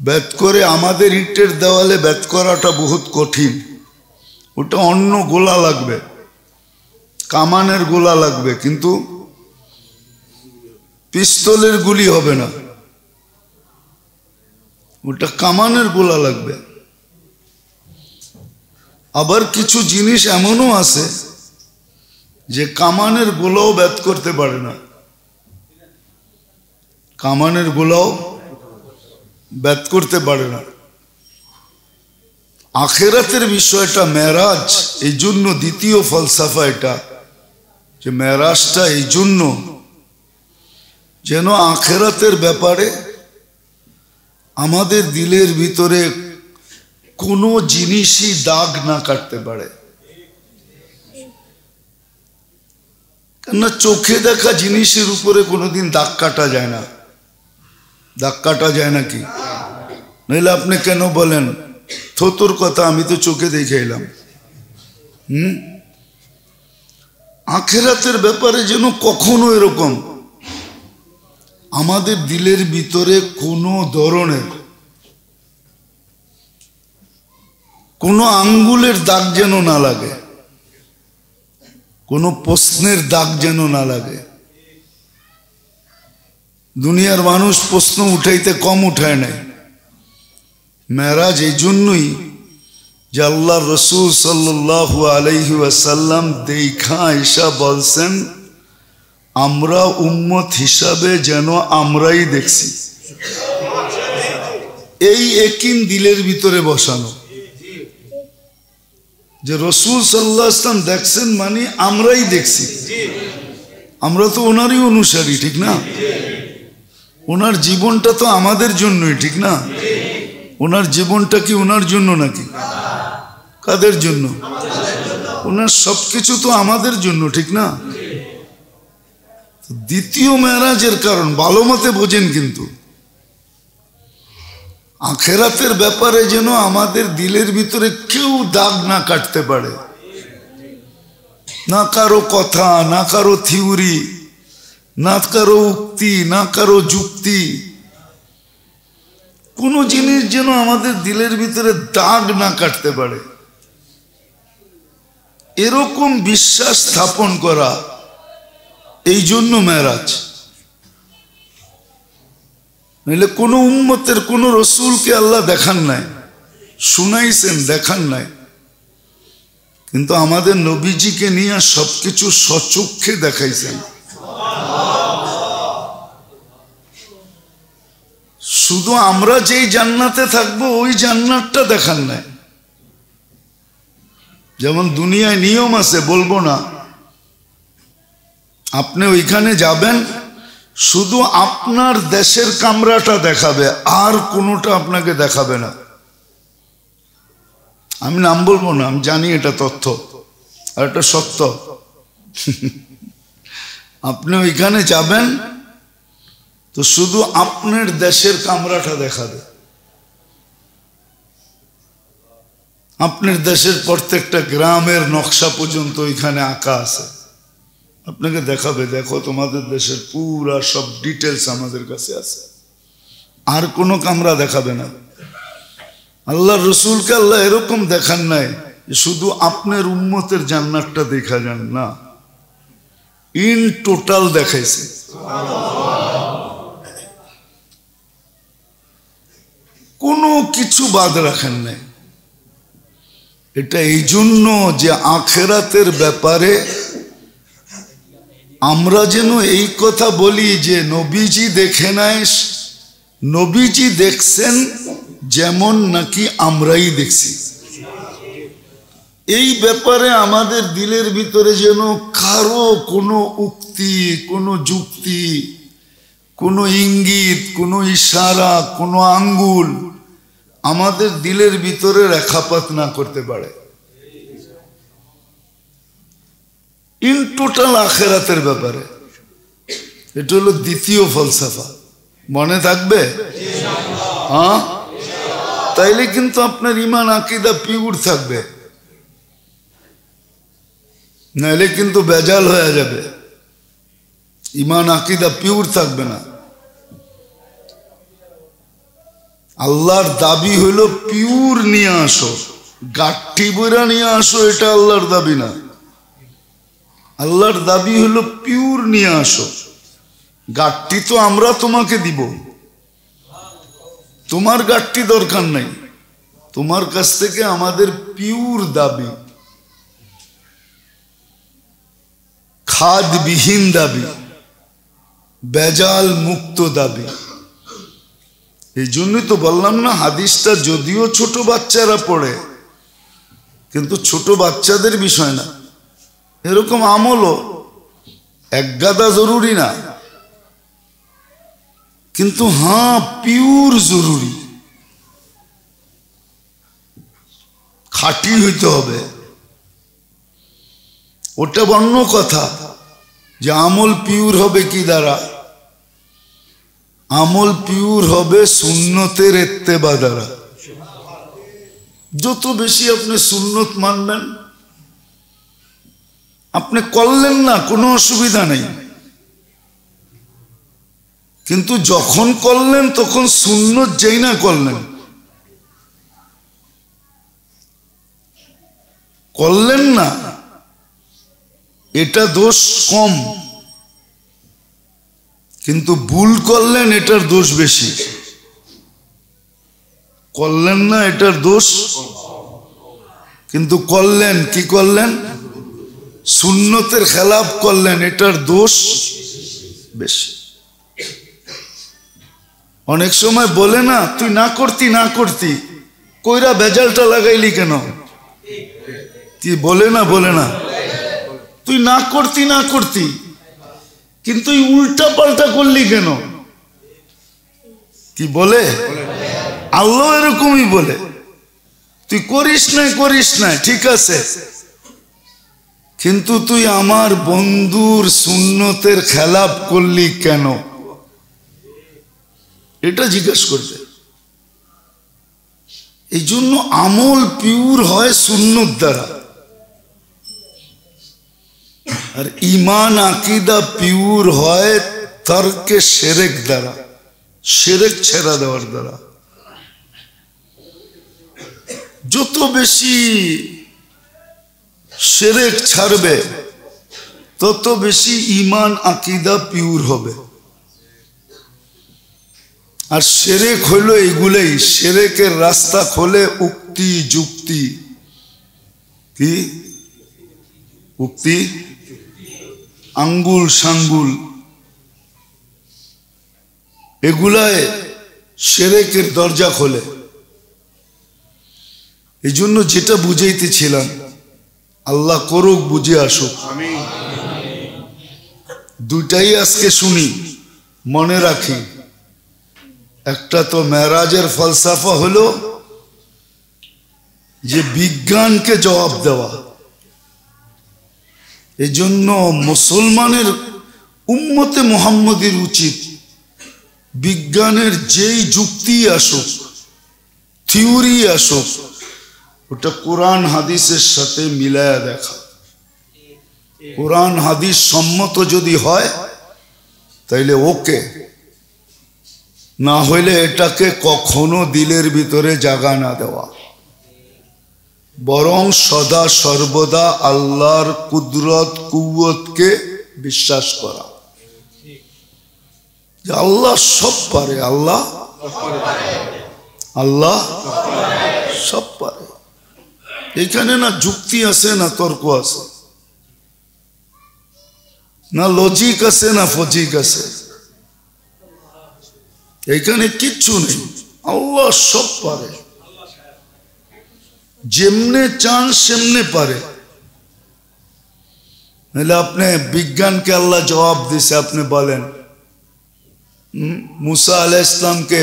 ব্যাত করে আমাদের ইটের দেওয়ালে ব্যাত করাটা বহুত কঠিন। ওটা অন্য গোলা লাগবে। কামানের গোলা লাগবে, কিন্তু পিস্তলের গুলি হবে না। ওটা কামানের গোলা লাগবে। আবার কিছু জিনিস এমনও আছে যে কামানের গোলাও ব্যাত করতে পারে না। কামানের গোলাও ব্যাত করতে পারে না। আখেরাতের বিষয়টা মেরাজ এই জন্য দ্বিতীয় ফলসাফা এটা। যে মেরাজটা এই জন্য যেন আখেরাতের ব্যাপারে আমাদের দিলের ভিতরে কোনো জিনিসই দাগ না কাটতে পারে। কেননা চোখে দেখা জিনিসের উপরে কোনোদিন দাগ কাটা যায় না। দাগ কাটা যায় নাকি নইলে আপনি কেন বলেন? থতর কথা আমি তো চোখে দেখে এলাম। হুম? আখেরাতের ব্যাপারে যেন কখনো এরকম। আমাদের দিলের ভিতরে কোনো ধরনের, কোনো আঙ্গুলের দাগ যেন না লাগে, কোনো প্রশ্নের দাগ যেন না লাগে। দুনিয়ার মানুষ প্রশ্ন উঠাইতে কম উঠায় নাই। মেরাজ এই জন্যই যে আল্লাহ রসুল সাল্লু আলহি আসাল্লাম দেখা ঈশা বলছেন, আমরা উম্মত হিসাবে যেন আমরাই দেখছি। এই একিন দিলের ভিতরে বসানো। যে রসুল সাল্লাহ ইসলাম দেখছেন মানে আমরাই দেখছি। আমরা তো ওনারই অনুসারী, ঠিক না? ওনার জীবনটা তো আমাদের জন্যই, ঠিক না? ওনার জীবনটা কি ওনার জন্য নাকি? কাদের জন্য? ওনার সবকিছু তো আমাদের জন্য, ঠিক না? দ্বিতীয় মেয়ারাজের কারণ, ভালো মতে বোঝেন কিন্তু। আখেরাতের ব্যাপারে যেন আমাদের দিলের ভিতরে কেউ দাগ না কাটতে পারে। না কারও কথা, না কারও থিওরি, না কারও উক্তি, না কারও যুক্তি। কোনো জিনিস যেন আমাদের দিলের ভিতরে দাগ না কাটতে পারে। এরকম বিশ্বাস স্থাপন করা এই জন্য মেরাজ নইলে কোনো উম্মতের, কোনো রসুলকে আল্লাহ দেখান নাই, শুনাইছেন, দেখান নাই। কিন্তু আমাদের নবীজিকে নিয়ে সবকিছু সচক্ষে দেখাইছেন। শুধু আমরা যেই জান্নাতে থাকব, ওই জান্নাতটা দেখান নাই। যেমন দুনিয়ায় নিয়ম আছে, বলব না। আপনি ওইখানে যাবেন, শুধু আপনার দেশের কামরাটা দেখাবে, আর কোনোটা আপনাকে দেখাবে না। আমি নাম বলব না, আমি জানি এটা তথ্য, আর এটা সত্য। আপনি ওইখানে যাবেন, তো শুধু আপনার দেশের কামরাটা দেখাবে। আপনার দেশের প্রত্যেকটা গ্রামের নকশা পর্যন্ত ওইখানে আঁকা আছে। আপনাকে দেখাবে, দেখো তোমাদের দেশের পুরা সব ডিটেলস আমাদের কাছে আছে। আর কোনো কামরা দেখাবে না। আল্লাহ রসুলকে আল্লাহ এরকম দেখান নাই শুধু আপনার উন্মতের জান্নাতটা দেখা যান না। ইন টোটাল দেখাইছে। কোনো কিছু বাদ রাখেন নাই। এটা এই জন্য যে আখেরাতের ব্যাপারে আমরা যেন এই কথা বলি যে নবীজি দেখে নাই, নবীজি দেখছেন যেমন নাকি আমরাই দেখছি। এই ব্যাপারে আমাদের দিলের ভিতরে যেন কারও কোনো উক্তি, কোনো যুক্তি, কোনো ইঙ্গিত, কোনো ইশারা, কোনো আঙ্গুল আমাদের দিলের ভিতরে রেখাপাত না করতে পারে। ইন টোটাল আখেরাতের ব্যাপারে। এটা হলো দ্বিতীয় ফলসাফা। মনে থাকবে? হ্যাঁ? তাইলে কিন্তু আপনার ইমান, আকিদা পিউর থাকবে। নাইলে কিন্তু বেজাল হয়ে যাবে। ইমান, আকিদা পিউর থাকবে না। আল্লাহর দাবি হলো পিউর নিয়ে আসো, গাঠি বইরা নিয়ে আসো, এটা আল্লাহর দাবি না। আল্লাহর দাবি হলো পিউর নিয়ে আসো গাঠটি তো আমরা তোমাকে দিব। তোমার গাঠটি দরকার নাই, তোমার কাছ থেকে আমাদের পিউর দাবি। খাদবিহীন দাবি, বেজাল মুক্ত দাবি। এই জন্যই তো বললাম না, হাদিসটা যদিও ছোট বাচ্চারা পড়ে, কিন্তু ছোট বাচ্চাদের বিষয় না। এরকম আমলও এক গাদা জরুরি না। কিন্তু হ্যাঁ পিওর জরুরি। খাঁটি হইতে হবে। ওটা অন্য কথা, যে আমল পিওর হবে কি দ্বারা? আমল পিওর হবে সুন্নতের এত্তেবা দ্বারা যত বেশি আপনি সুন্নত মানবেন, আপনি করলেন না, কোনো অসুবিধা নেই। কিন্তু যখন করলেন, তখন সুন্নত যেই না করলেন। করলেন না, এটা দোষ কম। কিন্তু ভুল করলেন, এটার দোষ বেশি। করলেন না, এটার দোষ। কিন্তু করলেন, কি করলেন? সুন্নতের খেলাপ করলেন, এটার দোষ বেশি। অনেক সময় বলে না, তুই না করতি না করতি। কইরা বেজালটা লাগাইলি কেন? কি বলে না বলে না। তুই না করতি না করতি। কিন্তু উল্টা পাল্টা করলি কেন? কি বলে? আল্লাহ এরকমই বলে। তুই করিস নাই, করিস না ঠিক আছে। কিন্তু তুই আমার বন্ধুর সুন্নতের খেলাপ করলি কেন? এটা জিজ্ঞেস করবে। এই জন্য আমল পিউর হয় সুন্নত দ্বারা। আর ইমান আকিদা পিউর হয় তর্কে সেরেক দ্বারা, সেরেক ছেড়া দেওয়ার দ্বারা। যত বেশি সেরেক ছাড়বে, তত বেশি ইমান আকিদা পিউর হবে। আর সেরেক হইল এইগুলোই সেরেকের রাস্তা খোলে উক্তি যুক্তি কি? উক্তি? আঙ্গুল সাঙ্গুল। এগুলায় সেরেকের দরজা খোলে। এই জন্য যেটা বুঝাইতেছিলাম আল্লাহ করুক বুঝে আসুক। দুইটাই আজকে শুনি মনে রাখি। একটা তো মেরাজের ফলসাফা হলো যে বিজ্ঞানকে জবাব দেওয়া। এজন্য মুসলমানের উম্মতে মোহাম্মদের উচিত বিজ্ঞানের যেই যুক্তি আসুক, থিওরি আসুক, ওটা কোরআন হাদিসের সাথে মিলায়া দেখা। কোরআন হাদিস সম্মত যদি হয়, তাইলে ওকে। না হইলে এটাকে কখনো দিলের ভিতরে জাগা না দেওয়া। বরং সদা সর্বদা আল্লাহর কুদরত কুয়তকে বিশ্বাস করা। আল্লাহ সব পারে, আল্লাহ আল্লাহ সব পারে। এখানে না যুক্তি আছে, না তর্ক আছে, না লজিক আছে, না ফজিক আছে। এখানে কিচ্ছু নেই। আল্লাহ সব পারে। যেমনে চান সেমনে পারে। নাহলে আপনি বিজ্ঞানকে আল্লাহ জবাব দিছে, আপনি বলেন মুসা আলাহ ইসলামকে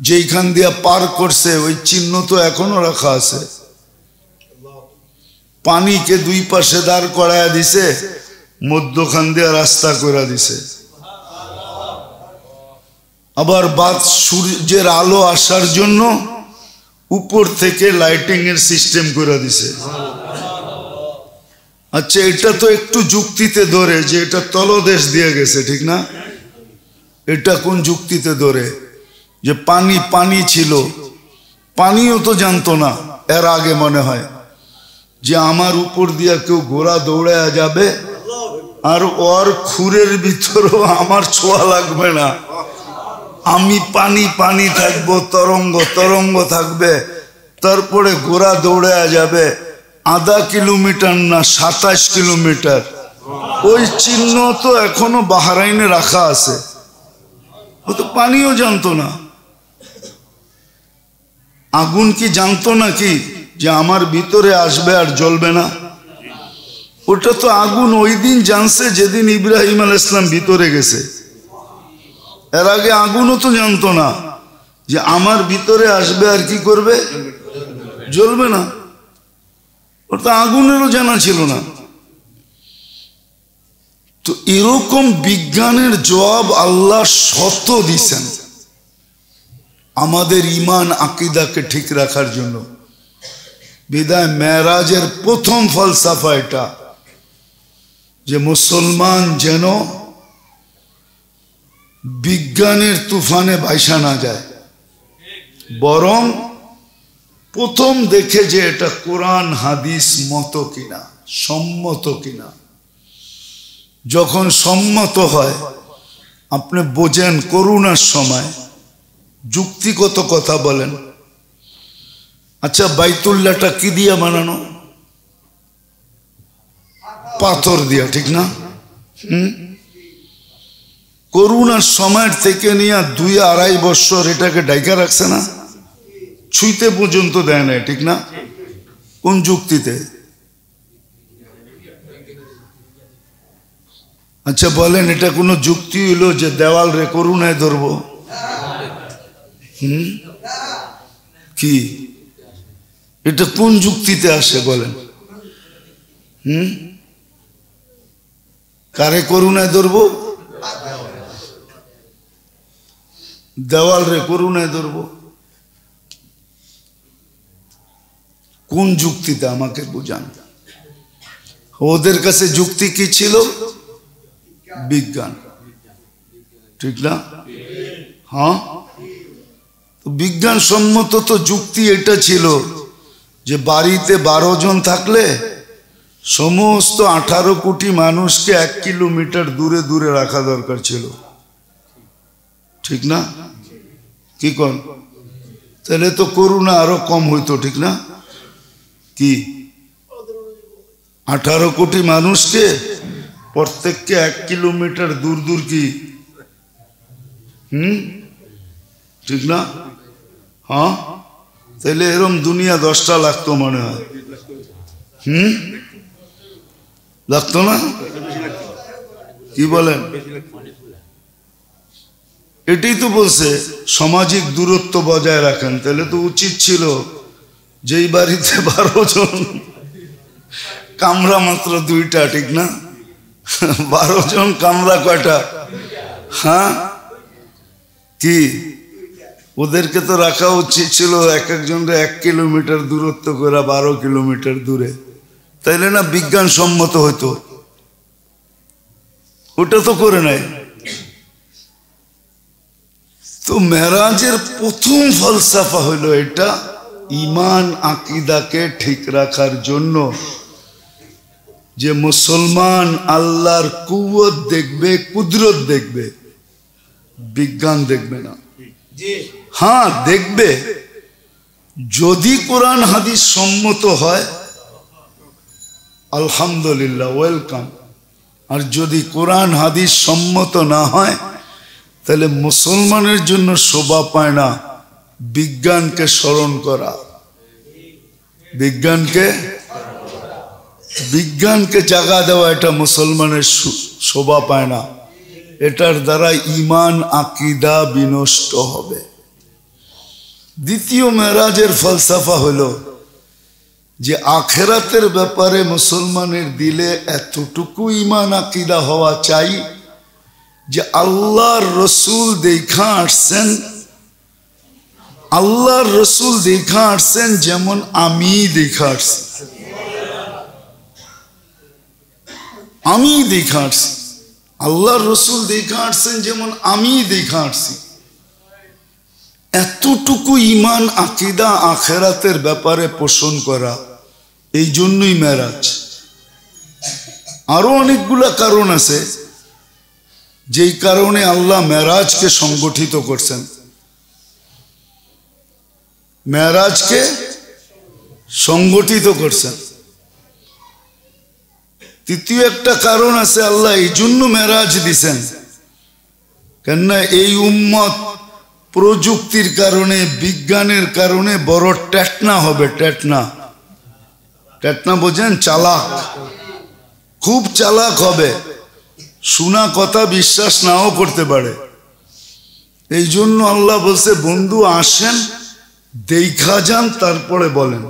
যেইখান দিয়া পার করছে, ওই চিহ্ন তো এখনও রাখা আছে। পানিকে দুই পাশে দাঁড় করাইয়া দিছে, মধ্যখান দিয়া রাস্তা করে দিছে। আবার বাদ সূর্যের আলো আসার জন্য উপর থেকে লাইটিং এর সিস্টেম করে দিছে। আচ্ছা এটা তো একটু যুক্তিতে ধরে যে এটা তলদেশ দিয়ে গেছে, ঠিক না? এটা কোন যুক্তিতে ধরে? যে পানি পানি ছিল। পানিও তো জানতো না, এর আগে মনে হয়। যে আমার উপর দিয়া কেউ ঘোড়া দৌড়ায়া যাবে, আর ওর খুরের ভিতরেও আমার ছোঁয়া লাগবে না। আমি পানি পানি থাকব, তরঙ্গ তরঙ্গ থাকবে। তারপরে ঘোড়া দৌড়ায়া যাবে। আধা কিলোমিটার না, সাতাশ কিলোমিটার। ওই চিহ্ন তো এখনও বাহারাইনে রাখা আছে। ও তো পানিও জানতো না। আগুন কি জানতো নাকি যে আমার ভিতরে আসবে আর জ্বলবে না? ওটা তো আগুন ওই দিন জানছে যেদিন ইব্রাহিম আল ইসলাম ভিতরে গেছে। এর আগে আগুনও তো জানতো না যে আমার ভিতরে আসবে আর কি করবে? জ্বলবে না। ওটা আগুনেরও জানা ছিল না। তো এরকম বিজ্ঞানের জবাব আল্লাহ শত দিছেন। আমাদের ইমান আকিদাকে ঠিক রাখার জন্য। বিদায় মেরাজের প্রথম ফলসাফা এটা। যে মুসলমান যেন বিজ্ঞানের তুফানে বাইসা না যায়। বরং প্রথম দেখে যে এটা কোরআন, হাদিস মতো কিনা, সম্মত কিনা। যখন সম্মত হয়, আপনি বোঝেন করুণার সময়, যুক্তিগত কথা বলেন আচ্ছা বাইতুল্লাহটা কি দিয়া বানানো? পাথর দিয়া, ঠিক না? হুম? করুণার সময়ের থেকে নিয়ে দুই আড়াই বছর এটাকে ডাইকা রাখছে না? ছুঁইতে পর্যন্ত দেয় না ঠিক না? কোন যুক্তিতে? আচ্ছা বলেন, এটা কোনো যুক্তি হইল যে দেওয়াল রে করুণায় ধরবো? হুম? কি? এটা কোন যুক্তিতে আসে, বলেন? হুম? কারে করুণায় ধরবো? দেওয়াল রে করুণায় ধরবো। কোন যুক্তিতে আমাকে বুঝান? ওদের কাছে যুক্তি কি ছিল? বিজ্ঞান। ঠিক না? হ্যাঁ? তো বিজ্ঞান সম্মত তো যুক্তি এটা ছিল যে বাড়িতে বারো জন থাকলে সমস্ত আঠারো কোটি মানুষকে এক কিলোমিটার দূরে দূরে রাখা দরকার ছিল। ঠিক না? কি কন? তাহলে তো করুণা আরও কম হইতো, ঠিক না? কি? আঠারো কোটি মানুষকে প্রত্যেককে এক কিলোমিটার দূর দূর কি? হুম? ঠিক না? হ্যাঁ? তাহলে এরম দুনিয়া দশটা লাগতো মনে হয়। হুম? লাগতো না? কি বলেন? এটাই তো বলছে, সামাজিক দূরত্ব বজায় রাখেন। তাহলে তো উচিত ছিল যেই বাড়িতে <laughs> বারো জন, কামরা মাত্র দুইটা, ঠিক না? <laughs> বারো জন, কামরা কয়টা? হ্যাঁ? কি? ওদেরকে তো রাখা উচিত ছিল এক একজনকে এক কিলোমিটার দূরত্ব করে বারো কিলোমিটার দূরে। তাইলে না বিজ্ঞান সম্মত হইতো। ওটা তো করে নাই। তো মেরাজের প্রথম ফলসাফা হলো এটা ইমান আকিদাকে ঠিক রাখার জন্য যে মুসলমান আল্লাহর কুয়ত দেখবে কুদরত দেখবে বিজ্ঞান দেখবে না। হ্যাঁ দেখবে। যদি কোরআন হাদিস সম্মত হয় আলহামদুলিল্লাহ ওয়েলকাম। আর যদি কোরআন হাদিস সম্মত না হয় তাহলে মুসলমানের জন্য শোভা পায় না বিজ্ঞানকে স্মরণ করা। বিজ্ঞানকে? বিজ্ঞানকে জাগা দেওয়া এটা মুসলমানের শোভা পায় না। এটার দ্বারা ইমান, আকিদা বিনষ্ট হবে। দ্বিতীয় মেরাজের ফলসাফা হলো যে আখেরাতের ব্যাপারে মুসলমানের দিলে এতটুকু ইমান, আকিদা হওয়া চাই যে আল্লাহর রসুল দেখা আসছেন, আল্লাহর রসুল দেখা আসছেন যেমন আমি দেখা আসছি। আমি দেখা আসছি। আল্লাহর রসুল দেখা আসছেন যেমন আমি দেখা আসছি। এতটুকু ইমান আকিদা আখেরাতের ব্যাপারে পোষণ করা, এই জন্যই মেরাজ। আরও অনেকগুলা কারণ আছে। যেই কারণে আল্লাহ মেরাজকে সংগঠিত করছেন। মেরাজকে সংগঠিত করছেন। তৃতীয় একটা কারণ আছে, আল্লাহ এই জন্য মেরাজ দিছেন। কেননা এই উম্মত প্রযুক্তির কারণে, বিজ্ঞানের কারণে বড় ট্যাটনা হবে ট্যাটনা ট্যাটনা বোঝেন, চালাক। খুব চালাক হবে। শোনা কথা বিশ্বাস নাও করতে পারে। এই জন্য আল্লাহ বলছে, বন্ধু আসেন, দেখা যান, তারপরে বলেন।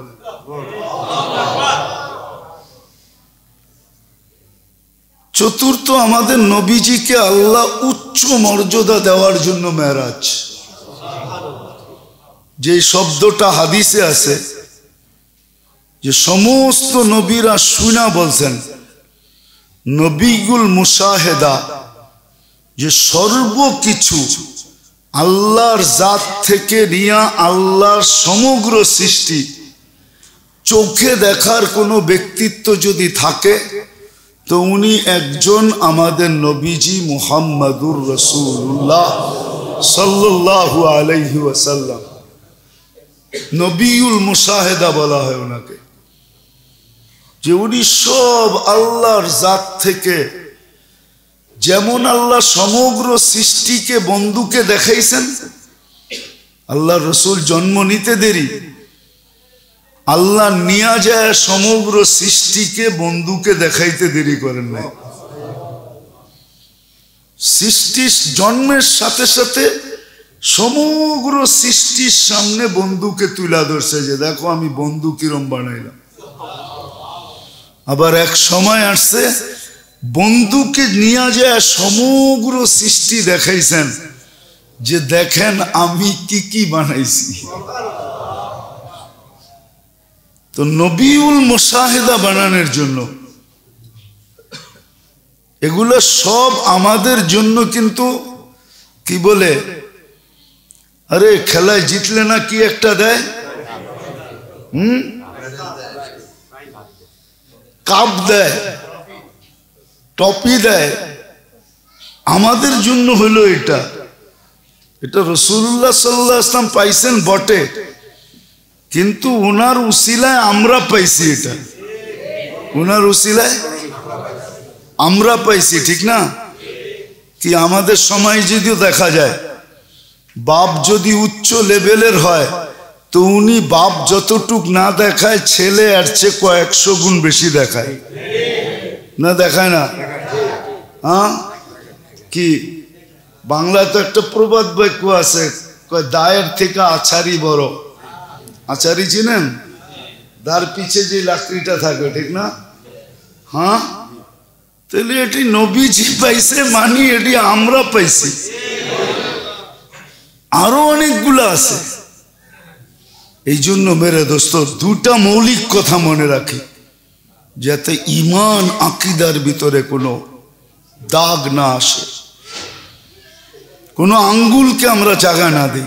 চতুর্থ, আমাদের নবীজিকে আল্লাহ উচ্চ মর্যাদা দেওয়ার জন্য মেরাজ। যে শব্দটা হাদিসে আছে, যে সমস্ত নবীরা শুনা বলছেন নবীগুল মুসাহেদা, যে সর্বকিছু আল্লাহর জাত থেকে নিয়া আল্লাহর সমগ্র সৃষ্টি, চোখে দেখার কোনো ব্যক্তিত্ব যদি থাকে, তো উনি একজন আমাদের নবীজি মুহাম্মাদুর রসুল্লাহ সাল্লাহ আলাইহি ওয়াসাল্লাম। নবীউল মুসাহেদা বলা হয় ওনাকে। যে উনি সব আল্লাহর জাত থেকে যেমন আল্লাহ সমগ্র সৃষ্টিকে বন্ধুকে দেখাইছেন, আল্লাহ রসুল জন্ম নিতে দেরি, আল্লাহ নিয়া যায় সমগ্র সৃষ্টিকে বন্ধুকে দেখাইতে দেরি করেন নাই। সৃষ্টির জন্মের সাথে সাথে সমগ্র সৃষ্টির সামনে বন্ধুকে তুলা ধরছে যে দেখো আমি বন্ধু কিরম বানাইলাম। আবার এক সময় আসছে, বন্ধুকে নিয়ে যায় সমগ্র সৃষ্টি দেখাইছেন, যে দেখেন আমি কি কি বানাইছি। তো নবীউল মোশাহেদা বানানোর জন্য, এগুলো সব আমাদের জন্য কিন্তু, কি বলে, আরে খেলায় জিতলে না কি একটা দেয়? হুম? কাপ দেয়, টপি দেয়। আমাদের জন্য হলো এটা। এটা রসুল্লাহ সাল্লাহ আসলাম পাইছেন বটে। কিন্তু ওনার উসিলায় আমরা পাইছি এটা। ওনার উসিলায় আমরা পাইছি, ঠিক না? কি আমাদের সময় যদিও দেখা যায়, বাপ যদি উচ্চ লেভেলের হয় তো উনি বাপ যতটুক না দেখায়, ছেলে আর চেয়ে কয়েকশো গুণ বেশি দেখায়। না দেখায় না? হ্যাঁ? কি? বাংলায় তো একটা প্রবাদ বাক্য আছে দায়ের থেকে আছারি বড়। আছারি চিনেন? তার পিছে যে লাকড়িটা থাকে, ঠিক না? হ্যাঁ? তাহলে এটি নবীজি পাইছে, মানি এটি আমরা পাইছি। আরও অনেকগুলো আছে। এই জন্য মেরে দোস্ত, দুটা মৌলিক কথা মনে রাখি। যাতে ইমান আকিদার ভিতরে কোনো দাগ না আসে। কোনো আঙ্গুলকে আমরা জাগা না দিই।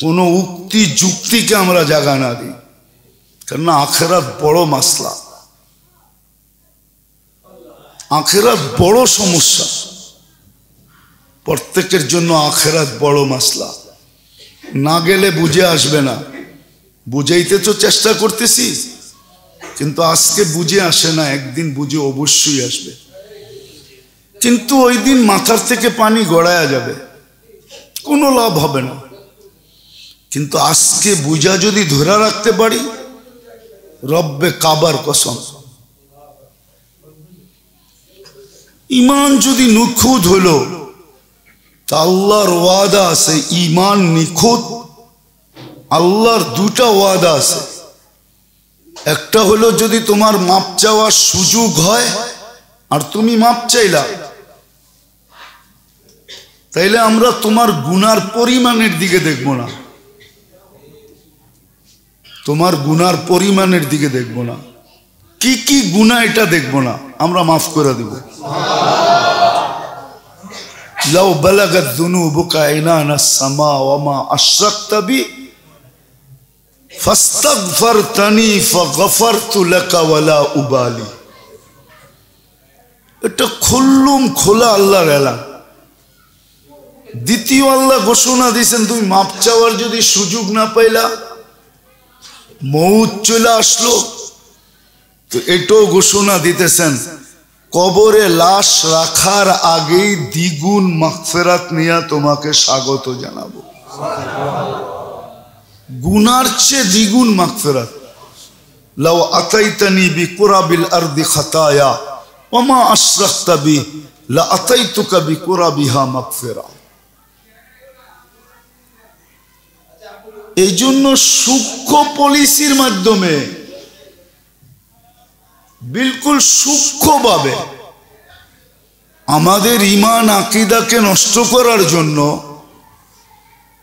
কোনো উক্তি, যুক্তিকে আমরা জাগা না দিই। কেননা আখেরাত বড় মাসলা। আখেরাত বড় সমস্যা। প্রত্যেকের জন্য আখেরাত বড় মাসলা। না গেলে বুঝে আসবে না। বুঝাইতে তো চেষ্টা করতেছি, কিন্তু আজকে বুঝে আসে না, একদিন বুঝে অবশ্যই আসবে। কিন্তু ওই দিন মাথার থেকে পানি গড়ায়া যাবে, কোনো লাভ হবে না। কিন্তু আজকে বুঝা যদি ধরে রাখতে পারি, রব্বে কাবার কসম। ইমান যদি নিখুঁত হলো, তা আল্লাহর ওয়াদা আছে ইমান নিখুঁত আল্লাহর দুটা ওয়াদা আছে। একটা হলো যদি তোমার মাপ চাওয়ার সুযোগ হয়, আর তুমি মাপ চাইলা, তাইলে আমরা তোমার গুনার পরিমাণের দিকে দেখব না। তোমার গুনার পরিমাণের দিকে দেখব না। কি কি গুণা এটা দেখব না, আমরা মাফ করে দেব। লাউ বালাগাত যুনুবুকা ইনানা সামা ওয়া মা আশরাকতা বি দ্বিতীয় আল্লাহ ঘোষণা দিয়েছেন, তুমি মাপ চাওয়ার যদি সুযোগ না পাইলা মৌত চলে আসলো। তো এটাও ঘোষণা দিতেছেন, কবরে লাশ রাখার আগেই দ্বিগুণ মাগফেরাত নিয়ে তোমাকে স্বাগত জানাব। গুনার চেয়ে দ্বিগুণ মাগফেরাত। লাউ আতাইতানি বি কুরাবিল আরদি খাতায়া ওমা আশরাকতা বি, লা আতাইতুকা বি কুরাবিহা মাগফিরা। এই জন্য সূক্ষ্ম পলিসির মাধ্যমে, বিলকুল সূক্ষ্মভাবে আমাদের ইমান আকিদাকে নষ্ট করার জন্য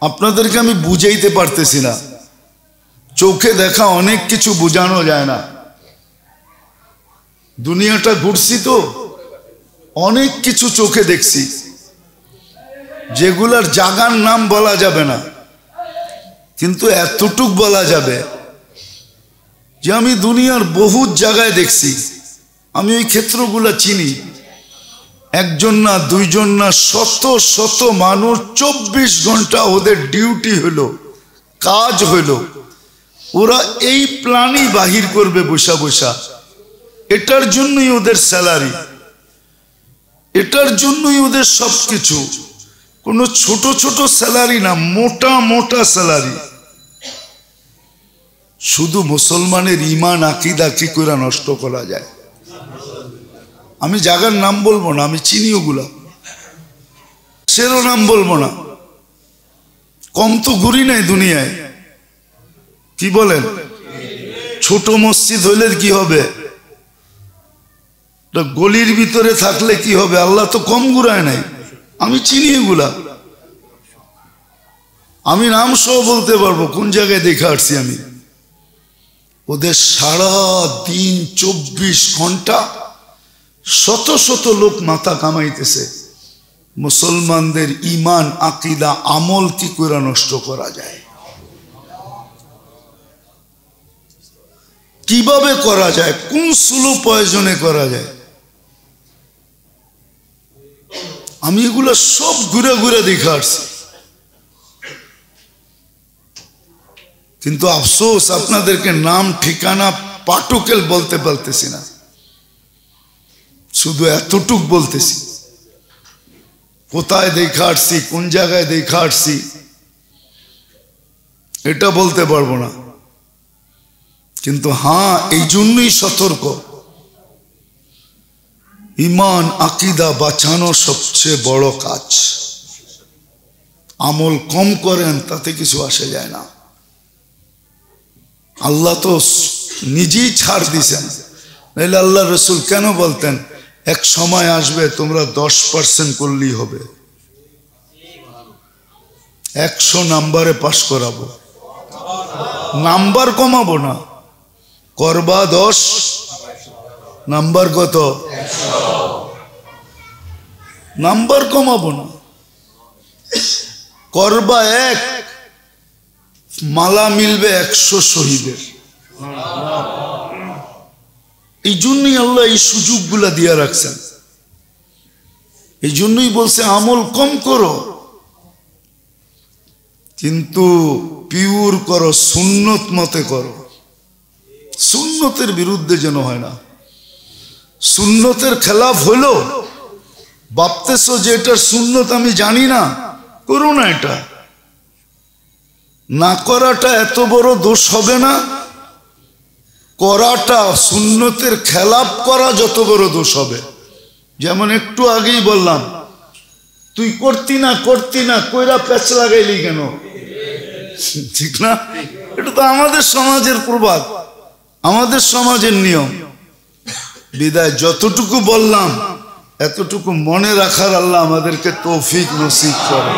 আপনাদেরকে আমি বুঝাইতে পারতেছি না। চোখে দেখা অনেক কিছু বোঝানো যায় না। দুনিয়াটা ঘুরছি তো, অনেক কিছু চোখে দেখছি। যেগুলার জাগার নাম বলা যাবে না, কিন্তু এতটুক বলা যাবে যে আমি দুনিয়ার বহুত জায়গায় দেখছি। আমি ওই ক্ষেত্রগুলো চিনি। একজন না, দুইজন না, শত শত মানুষ চব্বিশ ঘণ্টা ওদের ডিউটি হলো, কাজ হলো। ওরা এই প্ল্যানই বাহির করবে বসা বসা। এটার জন্যই ওদের স্যালারি। এটার জন্যই ওদের সব কিছু কোনো ছোট ছোট স্যালারি না, মোটা মোটা স্যালারি। শুধু মুসলমানের ইমান আকিদা, কি করে নষ্ট করা যায়? আমি জায়গার নাম বলব না, আমি চিনি ওগুলা। সেরও নাম বলব না। কম তো ঘুরি নাই দুনিয়ায়। কি বলেন? ছোট মসজিদ হইলে কি হবে? গলির ভিতরে থাকলে কি হবে? আল্লাহ তো কম ঘুরায় নাই। আমি চিনি এগুলা। আমি নাম সহ বলতে পারব, কোন জায়গায় দেখে আসছি আমি? ওদের সারা দিন চব্বিশ ঘণ্টা শত শত লোক মাথা কামাইতেছে। মুসলমানদের ইমান আকিদা, আমল কি করে নষ্ট করা যায়? কীভাবে করা যায়? কোন সুলো প্রয়োজনে করা যায়? আমি এগুলো সব ঘুরে ঘুরে দেখে আসছি। কিন্তু আফসোস, আপনাদেরকে নাম, ঠিকানা, পাটুকেল বলতে পারতেছি না। শুধু এতটুক বলতেছি। কোথায় দেখা আসছি, কোন জায়গায় দেখা আসছি, এটা বলতে পারব না। কিন্তু হ্যাঁ এই জন্যই সতর্ক। ইমান, আকিদা বাঁচানো সবচেয়ে বড় কাজ। আমল কম করেন, তাতে কিছু আসে যায় না। আল্লাহ তো নিজেই ছাড় দিছেন। নাহলে আল্লাহ রসুল কেন বলতেন এক সময় আসবে, তোমরা দশ পার্সেন্ট করলেই হবে। একশো নাম্বারে পাশ করাবো। নাম্বার কমাবো না। করবা দশ, নাম্বার কত? নাম্বার কমাবো না। করবা এক, মালা মিলবে একশো শহীদের। এই জন্যই আল্লাহ এই সুযোগগুলা দিয়ে রাখছেন। এই জন্যই বলছে, আমল কম করো। কিন্তু পিওর করো, সুন্নত মতে করো। সুন্নতের বিরুদ্ধে যেন হয় না। সুন্নতের খেলাফ হলো। ভাবতেছো যে এটার সুন্নত আমি জানি না। করো না এটা। না করাটা এত বড় দোষ হবে না। করাটা সুন্নতের খেলাপ করা যত বড় দোষ হবে। যেমন একটু আগেই বললাম, তুই করতি না করতি না, কইরা প্যাচ লাগাইলি কেন? ঠিক না? এটা তো আমাদের সমাজের প্রবাদ, আমাদের সমাজের নিয়ম। বিদায়, যতটুকু বললাম, এতটুকু মনে রাখার আল্লাহ আমাদেরকে তৌফিক নসিব করে।